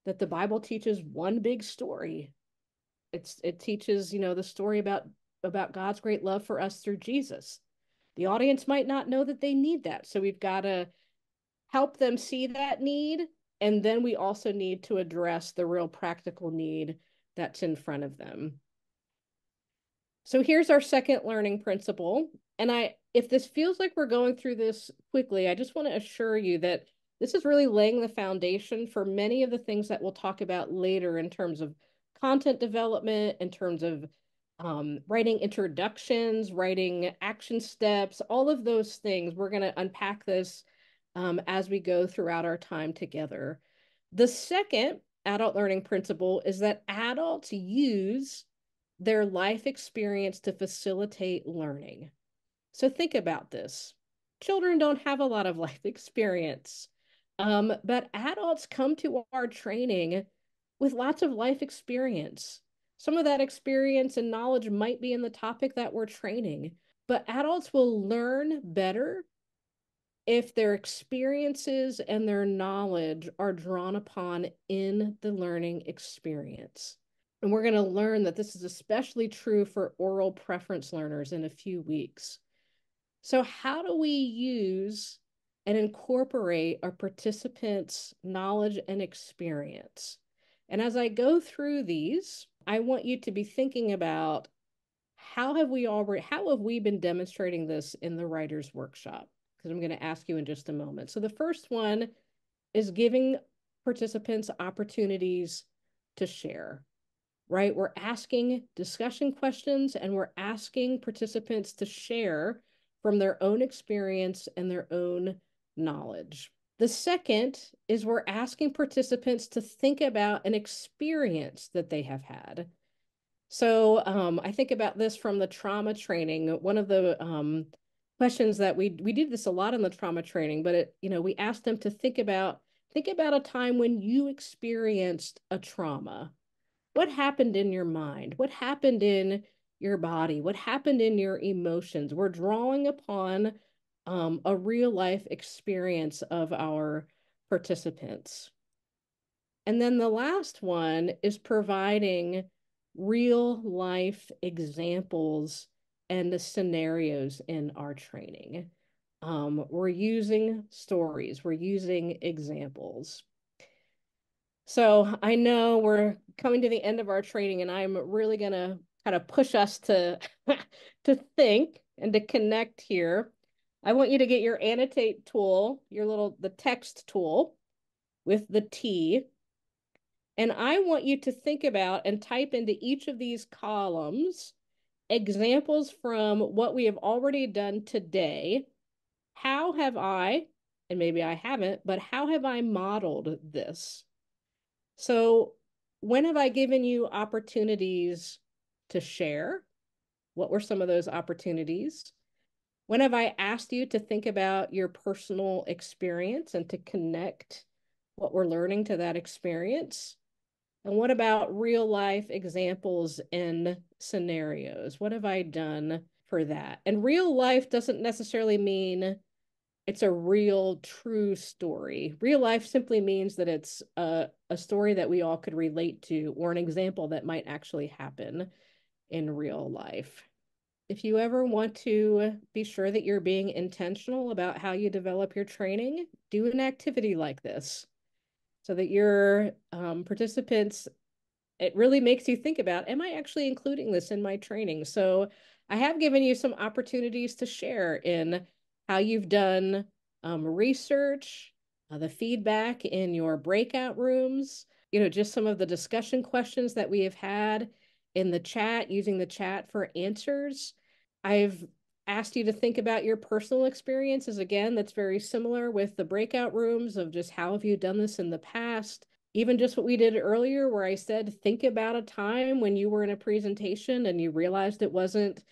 that the Bible teaches one big story. It's it teaches, you know, the story about about God's great love for us through Jesus. The audience might not know that they need that. So we've got to help them see that need and then we also need to address the real practical need that's in front of them. So here's our second learning principle. And I, if this feels like we're going through this quickly, I just want to assure you that this is really laying the foundation for many of the things that we'll talk about later in terms of content development, in terms of um, writing introductions, writing action steps, all of those things. We're going to unpack this um, as we go throughout our time together. The second adult learning principle is that adults use their life experience to facilitate learning. So think about this. Children don't have a lot of <laughs> life experience, um, but adults come to our training with lots of life experience. Some of that experience and knowledge might be in the topic that we're training, but adults will learn better if their experiences and their knowledge are drawn upon in the learning experience. And we're going to learn that this is especially true for oral preference learners in a few weeks. So, how do we use and incorporate our participants' knowledge and experience? And as I go through these, I want you to be thinking about how have we already how have we been demonstrating this in the writers workshop? I'm going to ask you in just a moment. So the first one is giving participants opportunities to share right? We're asking discussion questions and we're asking participants to share from their own experience and their own knowledge. The second is we're asking participants to think about an experience that they have had. So um, I think about this from the trauma training. One of the um, questions that we we did this a lot in the trauma training, but it you know we asked them to think about think about a time when you experienced a trauma what happened in your mind? What happened in your body? What happened in your emotions? We're drawing upon um, a real life experience of our participants. And then the last one is providing real life examples and the scenarios in our training. Um, we're using stories, we're using examples. So I know we're coming to the end of our training, and I'm really gonna kind of push us to <laughs> to think and to connect here. I want you to get your annotate tool, your little the text tool with the T. And I want you to think about and type into each of these columns examples from what we have already done today. How have I, and maybe I haven't, but how have I modeled this? So, when have I given you opportunities to share? What were some of those opportunities? When have I asked you to think about your personal experience and to connect what we're learning to that experience? And what about real life examples and scenarios? What have I done for that? And real life doesn't necessarily mean it's a real true story. Real life simply means that it's a, a story that we all could relate to or an example that might actually happen in real life. If you ever want to be sure that you're being intentional about how you develop your training, do an activity like this so that your um, participants, it really makes you think about, am I actually including this in my training? So I have given you some opportunities to share in how you've done um, research, uh, the feedback in your breakout rooms, you know, just some of the discussion questions that we have had in the chat, using the chat for answers. I've asked you to think about your personal experiences again that's very similar with the breakout rooms of just how have you done this in the past even just what we did earlier where i said think about a time when you were in a presentation and you realized it wasn't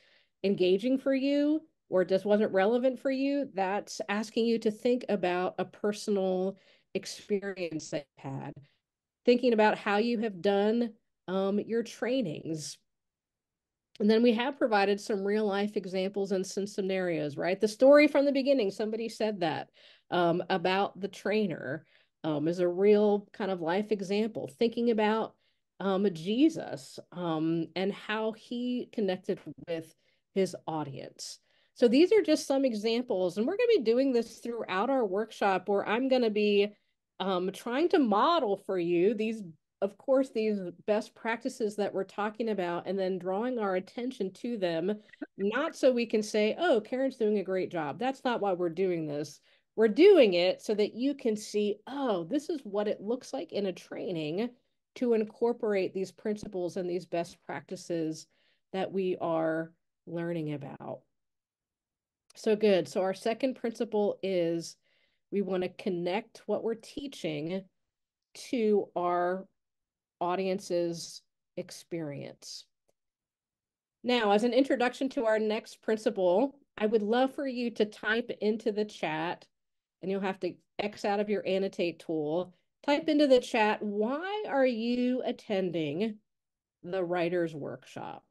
engaging for you or just wasn't relevant for you, that's asking you to think about a personal experience that you had, thinking about how you have done um, your trainings. And then we have provided some real life examples and some scenarios, right? The story from the beginning, somebody said that um, about the trainer um, is a real kind of life example, thinking about um, Jesus um, and how he connected with his audience. So these are just some examples, and we're going to be doing this throughout our workshop where I'm going to be um, trying to model for you these of course, these best practices that we're talking about and then drawing our attention to them, not so we can say, oh, Karen's doing a great job. That's not why we're doing this. We're doing it so that you can see, oh, this is what it looks like in a training to incorporate these principles and these best practices that we are learning about. So good. So our second principle is we want to connect what we're teaching to our audience's experience. Now, as an introduction to our next principle, I would love for you to type into the chat, and you'll have to X out of your annotate tool. Type into the chat, why are you attending the writer's workshop?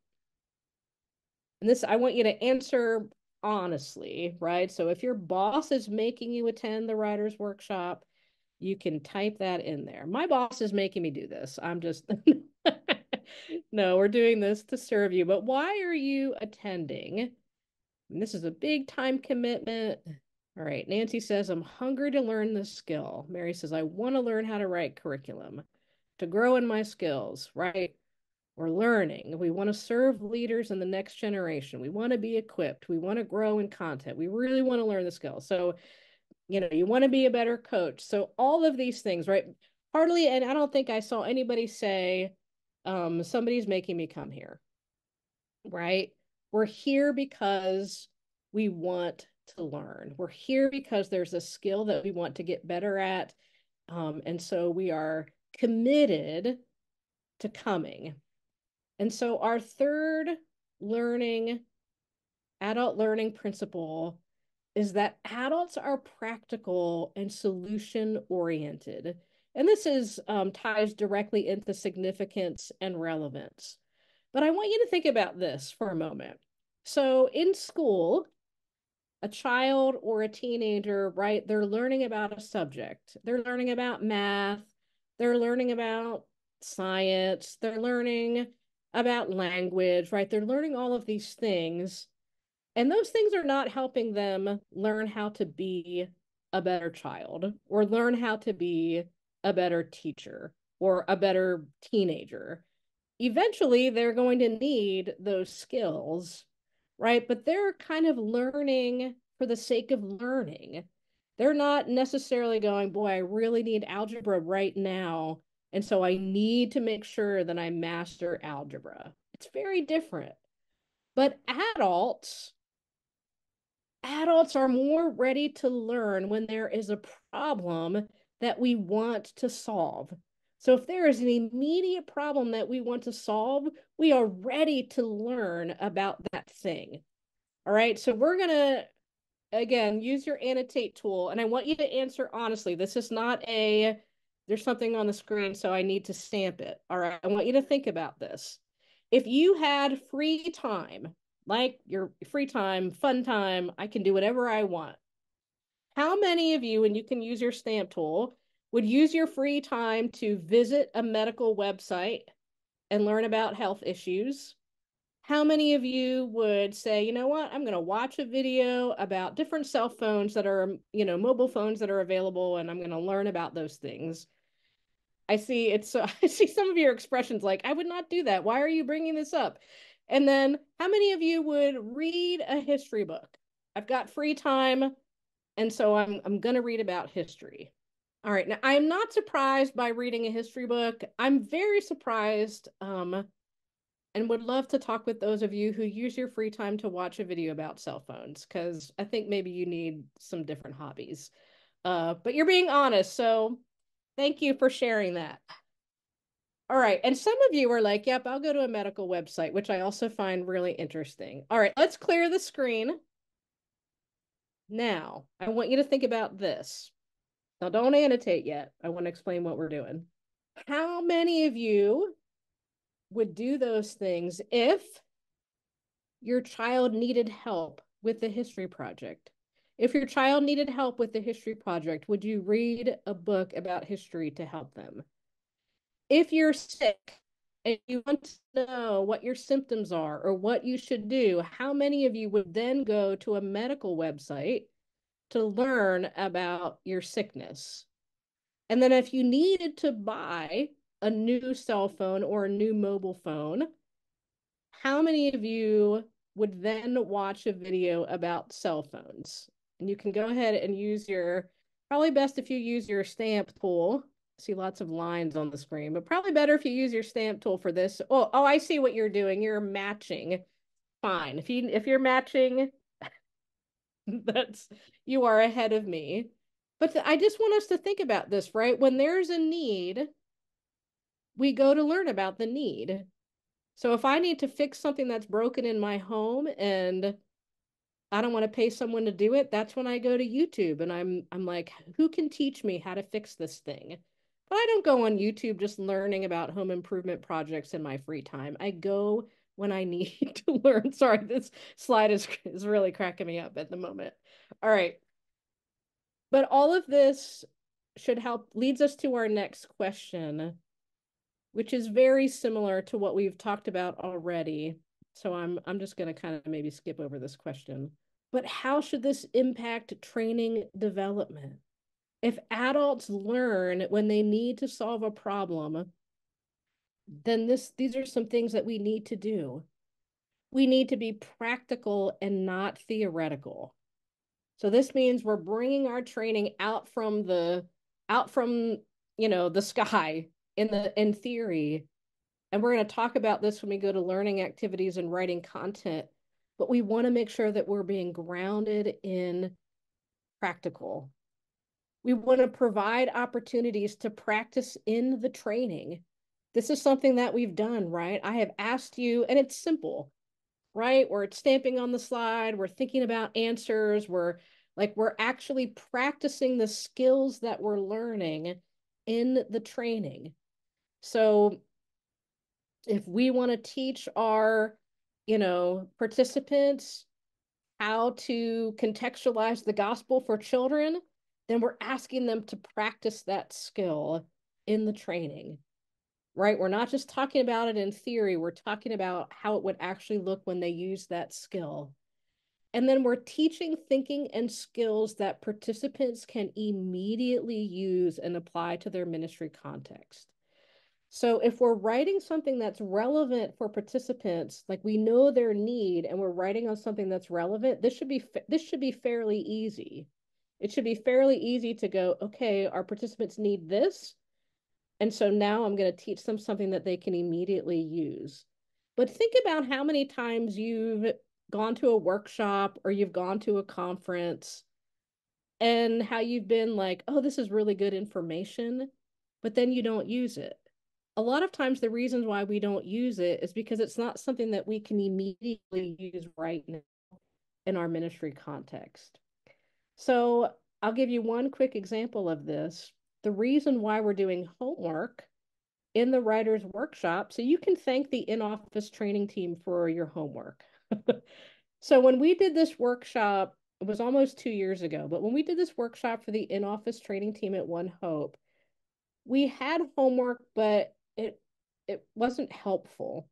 And this, I want you to answer honestly, right? So if your boss is making you attend the writer's workshop, you can type that in there. My boss is making me do this. I'm just, <laughs> no, we're doing this to serve you. But why are you attending? And this is a big time commitment. All right. Nancy says, I'm hungry to learn this skill. Mary says, I want to learn how to write curriculum to grow in my skills, right? We're learning. We want to serve leaders in the next generation. We want to be equipped. We want to grow in content. We really want to learn the skills. So you know you want to be a better coach. So all of these things right? Hardly and i don't think i saw anybody say um somebody's making me come here right? We're here because we want to learn. We're here because there's a skill that we want to get better at um, and so we are committed to coming. And so our third learning adult learning principle is that adults are practical and solution oriented. And this is um, ties directly into significance and relevance. But I want you to think about this for a moment. So in school, a child or a teenager, right, they're learning about a subject. They're learning about math. They're learning about science. They're learning about language, right? They're learning all of these things. And those things are not helping them learn how to be a better child or learn how to be a better teacher or a better teenager. Eventually, they're going to need those skills, right? But they're kind of learning for the sake of learning. They're not necessarily going, boy, I really need algebra right now. And so I need to make sure that I master algebra. It's very different. But adults adults are more ready to learn when there is a problem that we want to solve. So if there is an immediate problem that we want to solve, we are ready to learn about that thing. All right. So we're going to, again, use your annotate tool. And I want you to answer honestly. This is not a, there's something on the screen, so I need to stamp it. All right. I want you to think about this. If you had free time like your free time, fun time, I can do whatever I want. How many of you, and you can use your stamp tool, would use your free time to visit a medical website and learn about health issues? How many of you would say, you know what, I'm going to watch a video about different cell phones that are, you know, mobile phones that are available, and I'm going to learn about those things? I see it's, uh, <laughs> I see some of your expressions like, I would not do that. Why are you bringing this up? And then how many of you would read a history book? I've got free time. And so I'm, I'm going to read about history. All right. Now, I'm not surprised by reading a history book. I'm very surprised um, and would love to talk with those of you who use your free time to watch a video about cell phones, because I think maybe you need some different hobbies. Uh, but you're being honest. So thank you for sharing that. All right. And some of you are like, yep, I'll go to a medical website, which I also find really interesting. All right, let's clear the screen. Now, I want you to think about this. Now, don't annotate yet. I want to explain what we're doing. How many of you would do those things if your child needed help with the history project? If your child needed help with the history project, would you read a book about history to help them? If you're sick and you want to know what your symptoms are or what you should do, how many of you would then go to a medical website to learn about your sickness? And then if you needed to buy a new cell phone or a new mobile phone, how many of you would then watch a video about cell phones? And you can go ahead and use your, probably best if you use your stamp tool. See lots of lines on the screen, but probably better if you use your stamp tool for this. Oh, oh, I see what you're doing. You're matching. Fine. If you if you're matching, <laughs> that's you are ahead of me. But I just want us to think about this, right? When there's a need, we go to learn about the need. So if I need to fix something that's broken in my home and I don't want to pay someone to do it, that's when I go to YouTube and I'm I'm like, who can teach me how to fix this thing? But I don't go on YouTube just learning about home improvement projects in my free time. I go when I need <laughs> to learn. Sorry, this slide is, is really cracking me up at the moment. All right. But all of this should help leads us to our next question, which is very similar to what we've talked about already. So I'm I'm just going to kind of maybe skip over this question. But how should this impact training development? If adults learn when they need to solve a problem, then this these are some things that we need to do. We need to be practical and not theoretical. So this means we're bringing our training out from the out from, you know, the sky in the in theory. And we're going to talk about this when we go to learning activities and writing content, but we want to make sure that we're being grounded in practical. We want to provide opportunities to practice in the training this is something that we've done, right? I have asked you, and it's simple, right? We're stamping on the slide, we're thinking about answers, we're like, we're actually practicing the skills that we're learning in the training. So if we want to teach our, you know, participants how to contextualize the gospel for children, then we're asking them to practice that skill in the training right? We're not just talking about it in theory, we're talking about how it would actually look when they use that skill. And then we're teaching thinking and skills that participants can immediately use and apply to their ministry context. So if we're writing something that's relevant for participants, like we know their need and we're writing on something that's relevant, this should be this should be fairly easy. It should be fairly easy to go, okay, our participants need this and so now I'm going to teach them something that they can immediately use. But think about how many times you've gone to a workshop or you've gone to a conference and how you've been like, oh, this is really good information, but then you don't use it. A lot of times, the reasons why we don't use it is because it's not something that we can immediately use right now in our ministry context. So, I'll give you one quick example of this the reason why we're doing homework in the writer's workshop. So you can thank the in office training team for your homework. <laughs> so when we did this workshop, it was almost two years ago, but when we did this workshop for the in office training team at One Hope, we had homework, but it it wasn't helpful.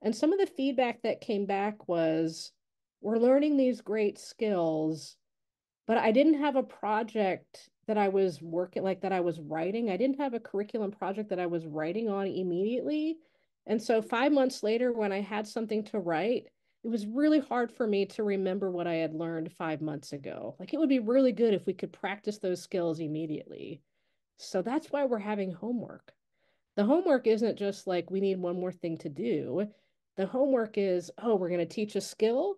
And some of the feedback that came back was we're learning these great skills, but I didn't have a project that I was working like that I was writing. I didn't have a curriculum project that I was writing on immediately. And so 5 months later when I had something to write, it was really hard for me to remember what I had learned 5 months ago. Like it would be really good if we could practice those skills immediately. So that's why we're having homework. The homework isn't just like we need one more thing to do. The homework is, oh, we're going to teach a skill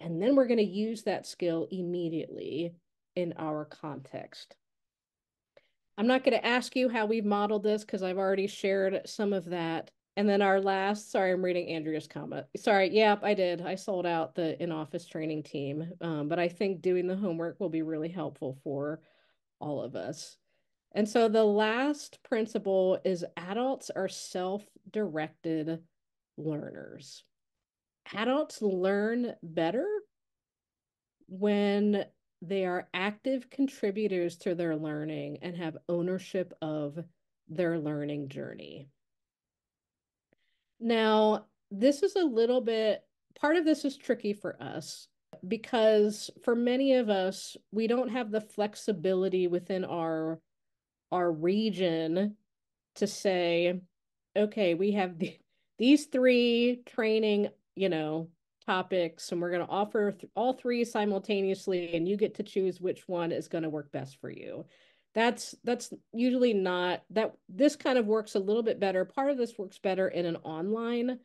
and then we're going to use that skill immediately in our context. I'm not going to ask you how we've modeled this because I've already shared some of that. And then our last, sorry, I'm reading Andrea's comment. Sorry, yep, I did. I sold out the in-office training team. Um, but I think doing the homework will be really helpful for all of us. And so the last principle is adults are self-directed learners. Adults learn better when they are active contributors to their learning and have ownership of their learning journey. Now, this is a little bit, part of this is tricky for us because for many of us, we don't have the flexibility within our our region to say, okay, we have the, these three training, you know, topics, and we're going to offer th- all three simultaneously, and you get to choose which one is going to work best for you. That's that's usually not that this kind of works a little bit better. Part of this works better in an online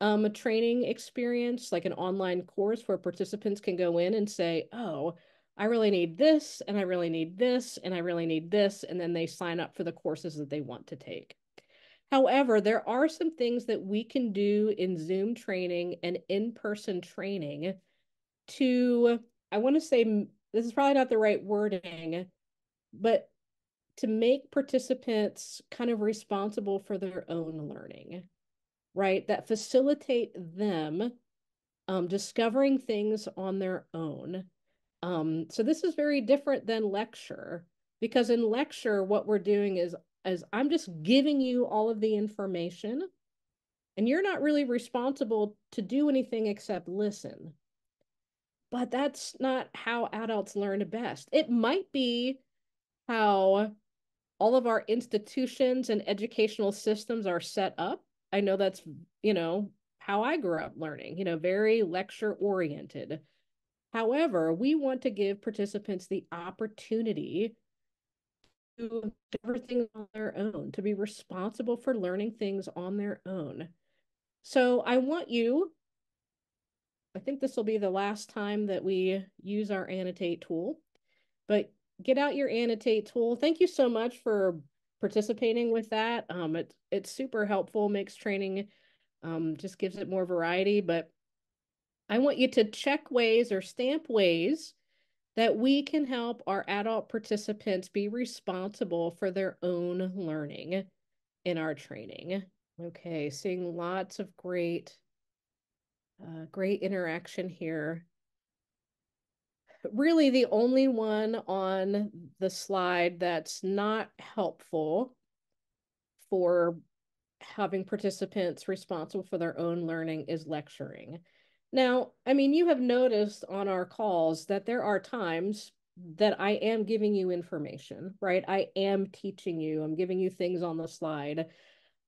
um, a training experience, like an online course where participants can go in and say, oh, I really need this, and I really need this, and I really need this. And then they sign up for the courses that they want to take. However, there are some things that we can do in Zoom training and in person training to, I want to say, this is probably not the right wording, but to make participants kind of responsible for their own learning right? That facilitate them um, discovering things on their own. Um, so this is very different than lecture because in lecture, what we're doing is, is I'm just giving you all of the information and you're not really responsible to do anything except listen. But that's not how adults learn best. It might be how all of our institutions and educational systems are set up I know that's, you know, how I grew up learning, you know, very lecture oriented. However, we want to give participants the opportunity discover on their own, to be responsible for learning things on their own. So I want you, I think this will be the last time that we use our annotate tool, but get out your annotate tool. Thank you so much for participating with that. Um, it's it's super helpful, makes training, um, just gives it more variety. But I want you to check ways or stamp ways that we can help our adult participants be responsible for their own learning in our training. Okay, seeing lots of great, uh, great interaction here really the only one on the slide that's not helpful for having participants responsible for their own learning is lecturing. Now, I mean, you have noticed on our calls that there are times that I am giving you information, right? I am teaching you, I'm giving you things on the slide.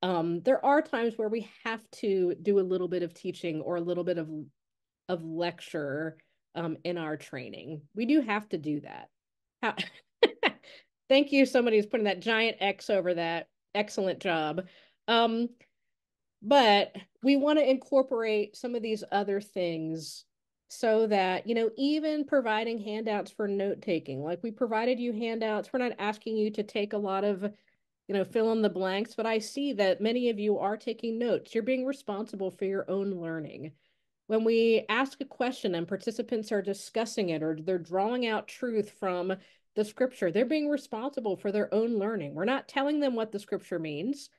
Um, there are times where we have to do a little bit of teaching or a little bit of of lecture um, in our training. We do have to do that. How- <laughs> Thank you. Somebody's putting that giant X over that. Excellent job. Um, but we want to incorporate some of these other things so that, you know, even providing handouts for note taking, like we provided you handouts, we're not asking you to take a lot of, you know, fill in the blanks, but I see that many of you are taking notes. You're being responsible for your own learning when we ask a question and participants are discussing it or they're drawing out truth from the scripture, they're being responsible for their own learning. We're not telling them what the scripture means.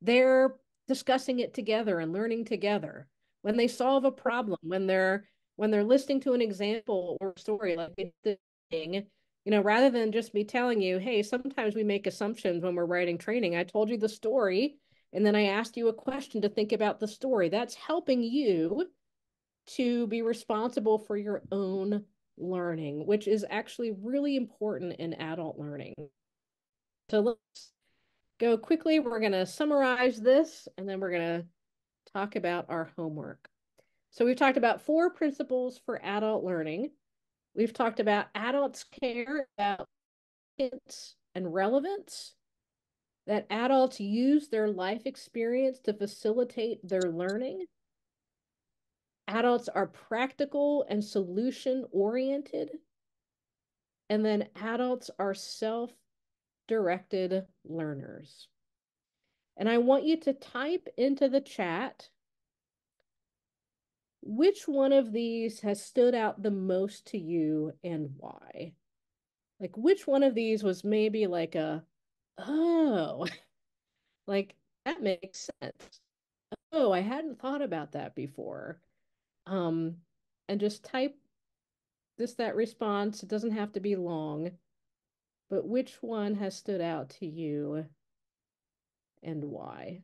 They're discussing it together and learning together. When they solve a problem, when they're when they're listening to an example or story like this thing, you know, rather than just me telling you, hey, sometimes we make assumptions when we're writing training. I told you the story and then I asked you a question to think about the story. That's helping you to be responsible for your own learning, which is actually really important in adult learning. So let's go quickly. We're going to summarize this and then we're going to talk about our homework. So we've talked about four principles for adult learning. We've talked about adults care about hints and relevance, that adults use their life experience to facilitate their learning, adults are practical and solution oriented. And then adults are self directed learners. And I want you to type into the chat which one of these has stood out the most to you and why. Like, which one of these was maybe like a, oh, <laughs> like that makes sense. Oh, I hadn't thought about that before um, and just type this, that response. It doesn't have to be long, but which one has stood out to you and why?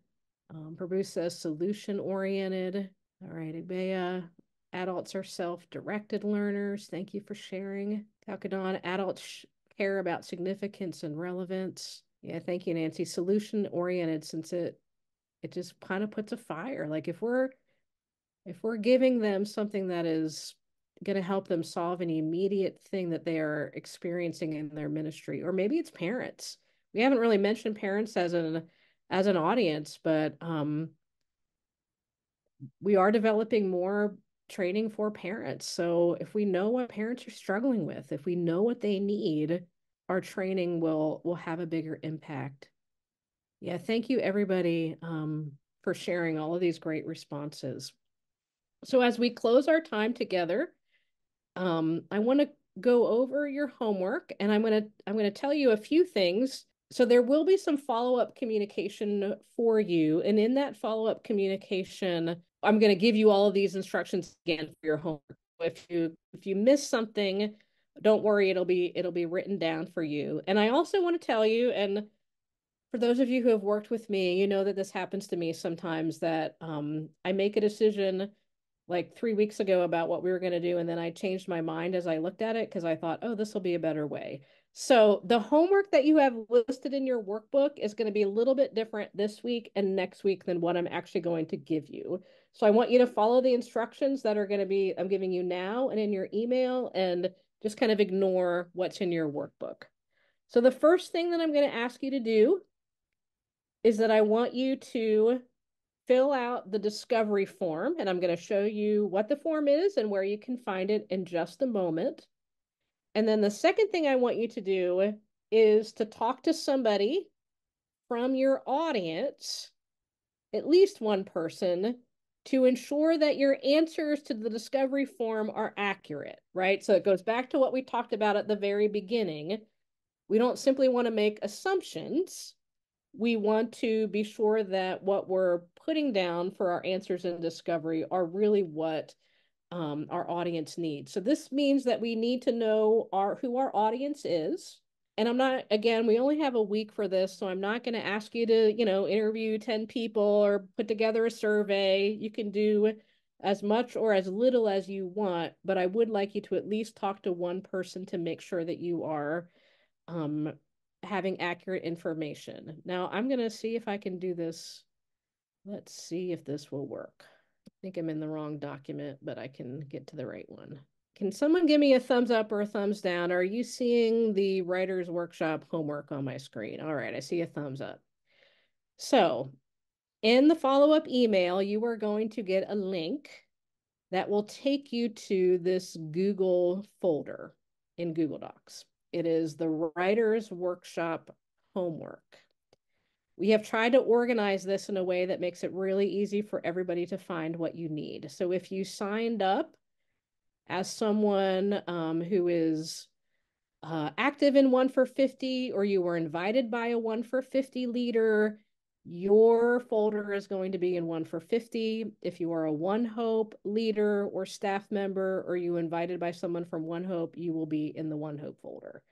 Um, says solution oriented. All right, Ibea, adults are self directed learners. Thank you for sharing. Talkadon, adults care about significance and relevance. Yeah, thank you, Nancy. Solution oriented since it it just kind of puts a fire. Like if we're if we're giving them something that is going to help them solve any immediate thing that they are experiencing in their ministry, or maybe it's parents. We haven't really mentioned parents as an as an audience, but um, we are developing more training for parents. So if we know what parents are struggling with, if we know what they need, our training will will have a bigger impact. Yeah, thank you everybody um, for sharing all of these great responses. So as we close our time together, um, I want to go over your homework and I'm going to I'm going to tell you a few things. So there will be some follow-up communication for you and in that follow-up communication I'm going to give you all of these instructions again for your homework. If you if you miss something, don't worry, it'll be it'll be written down for you. And I also want to tell you and for those of you who have worked with me, you know that this happens to me sometimes that um, I make a decision like three weeks ago about what we were going to do. And then I changed my mind as I looked at it because I thought, oh, this will be a better way. So the homework that you have listed in your workbook is going to be a little bit different this week and next week than what I'm actually going to give you. So I want you to follow the instructions that are going to be, I'm giving you now and in your email and just kind of ignore what's in your workbook. So the first thing that I'm going to ask you to do is that I want you to fill out the discovery form, and I'm going to show you what the form is and where you can find it in just a moment. And then the second thing I want you to do is to talk to somebody from your audience, at least one person, to ensure that your answers to the discovery form are accurate, right? So it goes back to what we talked about at the very beginning. We don't simply want to make assumptions we want to be sure that what we're putting down for our answers in discovery are really what um, our audience needs. So this means that we need to know our who our audience is. And I'm not again, we only have a week for this, so I'm not going to ask you to, you know, interview 10 people or put together a survey. You can do as much or as little as you want, but I would like you to at least talk to one person to make sure that you are um, having accurate information. Now I'm going to see if I can do this. Let's see if this will work. I think I'm in the wrong document, but I can get to the right one. Can someone give me a thumbs up or a thumbs down? Are you seeing the writer's workshop homework on my screen? All right, I see a thumbs up. So in the follow-up email, you are going to get a link that will take you to this Google folder in Google Docs. It is the Writer's Workshop homework. We have tried to organize this in a way that makes it really easy for everybody to find what you need. So if you signed up as someone um, who is uh, active in One for 50 or you were invited by a One for 50 leader, your folder is going to be in one for 50. If you are a OneHope leader or staff member, or you invited by someone from OneHope, you will be in the OneHope folder.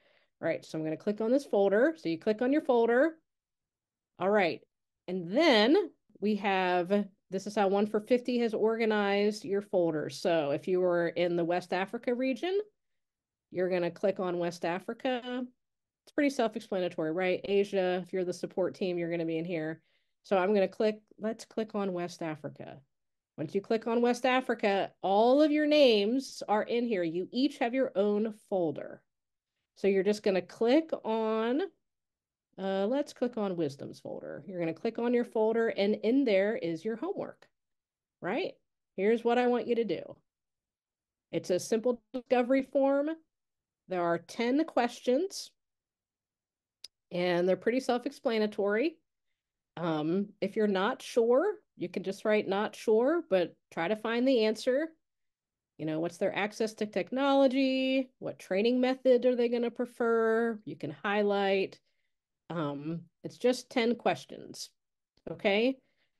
All right, so I'm going to click on this folder. So you click on your folder. All right, and then we have, this is how One for 50 has organized your folders. So if you were in the West Africa region, you're going to click on West Africa it's pretty self-explanatory, right? Asia, if you're the support team, you're going to be in here. So I'm going to click, let's click on West Africa. Once you click on West Africa, all of your names are in here. You each have your own folder. So you're just going to click on, uh, let's click on Wisdom's folder. You're going to click on your folder and in there is your homework, right? Here's what I want you to do. It's a simple discovery form. There are 10 questions and they're pretty self-explanatory. Um, if you're not sure, you can just write not sure, but try to find the answer. You know, what's their access to technology? What training method are they going to prefer? You can highlight. Um, it's just 10 questions. Okay.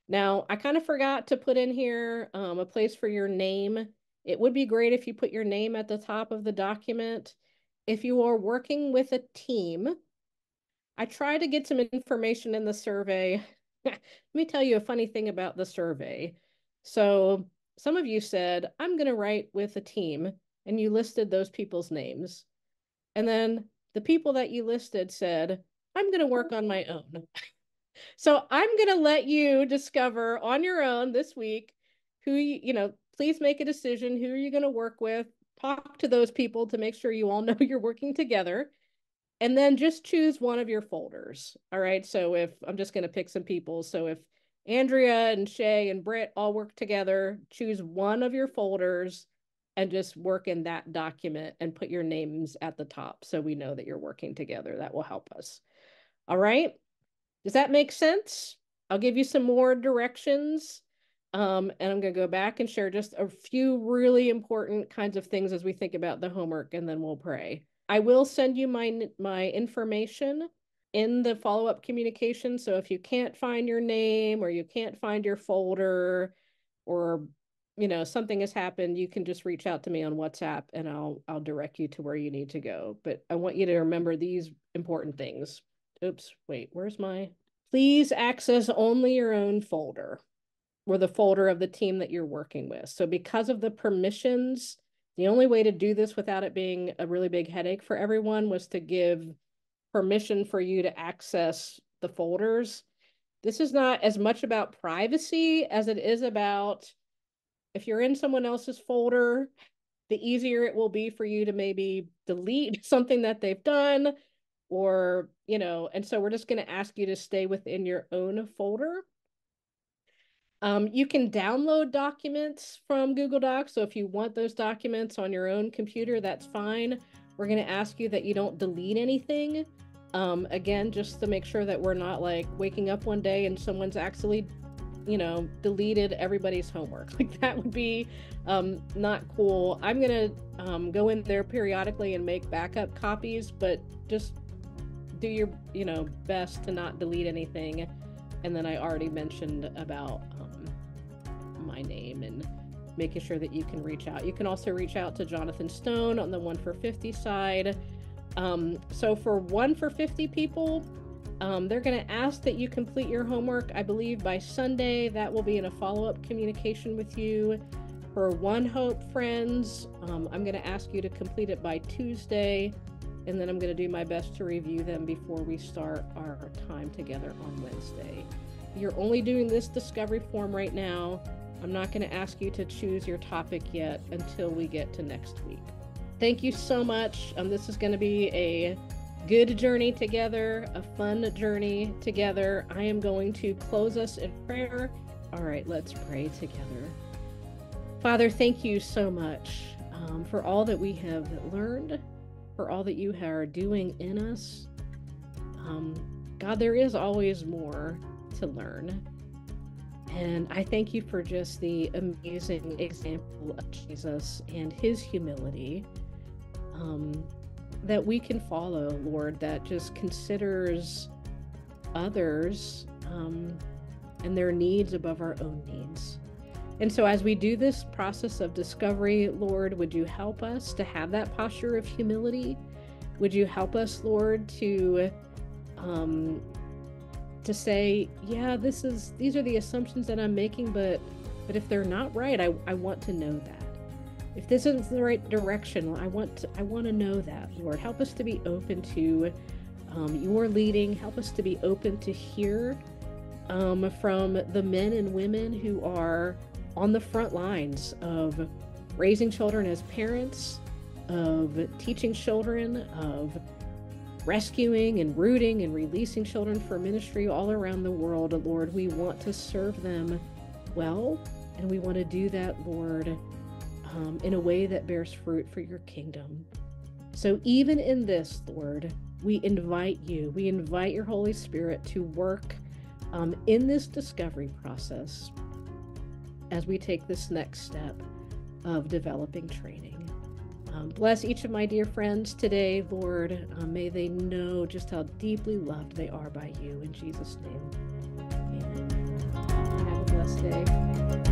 Now, I kind of forgot to put in here um, a place for your name. It would be great if you put your name at the top of the document. If you are working with a team, I tried to get some information in the survey. <laughs> Let me tell you a funny thing about the survey. So, some of you said, I'm going to write with a team, and you listed those people's names. And then the people that you listed said, I'm going to work on my own. <laughs> so I'm going to let you discover on your own this week who you, you know, please make a decision. Who are you going to work with? Talk to those people to make sure you all <laughs> know you're working together. And then just choose one of your folders. All right. So if I'm just going to pick some people. So if Andrea and Shay and Britt all work together, choose one of your folders and just work in that document and put your names at the top so we know that you're working together. That will help us. All right. Does that make sense? I'll give you some more directions. Um, and I'm going to go back and share just a few really important kinds of things as we think about the homework, and then we'll pray. I will send you my my information in the follow-up communication. So if you can't find your name or you can't find your folder or you know something has happened you can just reach out to me on whatsapp and i'll i'll direct you to where you need to go. But i want you to remember these important things. Oops wait where's my please access only your own folder or the folder of the team that you're working with. So because of the permissions the only way to do this without it being a really big headache for everyone was to give permission for you to access the folders this is not as much about privacy as it is about if you're in someone else's folder, the easier it will be for you to maybe delete <laughs> something that they've done or, you know, and so we're just going to ask you to stay within your own folder. Um, you can download documents from Google Docs. So if you want those documents on your own computer, that's fine. We're going to ask you that you don't delete anything. Um, again, just to make sure that we're not like waking up one day and someone's actually you know, deleted everybody's homework. <laughs> Like that would be um, not cool. I'm gonna um, go in there periodically and make backup copies, but just do your you know best to not delete anything. And then I already mentioned about my name and making sure that you can reach out. You can also reach out to Jonathan Stone on the one for 50 side. Um, so for one for 50 people, um, they're going to ask that you complete your homework, I believe, by Sunday. That will be in a follow up communication with you. For OneHope friends, um, I'm going to ask you to complete it by Tuesday, and then I'm going to do my best to review them before we start our time together on Wednesday. You're only doing this discovery form right now. I'm not going to ask you to choose your topic yet until we get to next week. Thank you so much. Um, this is going to be a good journey together, a fun journey together. I am going to close us in prayer. All right, let's pray together. Father, thank you so much um, for all that we have learned, for all that you are doing in us. Um, God, there is always more to learn. And I thank you for just the amazing example of Jesus and his humility. Um, that we can follow, Lord, that just considers others um, and their needs above our own needs. And so, as we do this process of discovery, Lord, would you help us to have that posture of humility? Would you help us, Lord, to um, to say, yeah, this is these are the assumptions that I'm making, but but if they're not right, I, I want to know that. If this isn't the right direction i want to, i want to know that lord. Help us to be open to um, your leading. Help us to be open to hear um, from the men and women who are on the front lines of raising children as parents of teaching children of rescuing and rooting and releasing children for ministry all around the world lord we want to serve them well and we want to do that lord um, in a way that bears fruit for your kingdom. So, even in this, Lord, we invite you, we invite your Holy Spirit to work um, in this discovery process as we take this next step of developing training. Um, bless each of my dear friends today, Lord. Uh, may they know just how deeply loved they are by you. In Jesus' name, amen. Have a blessed day.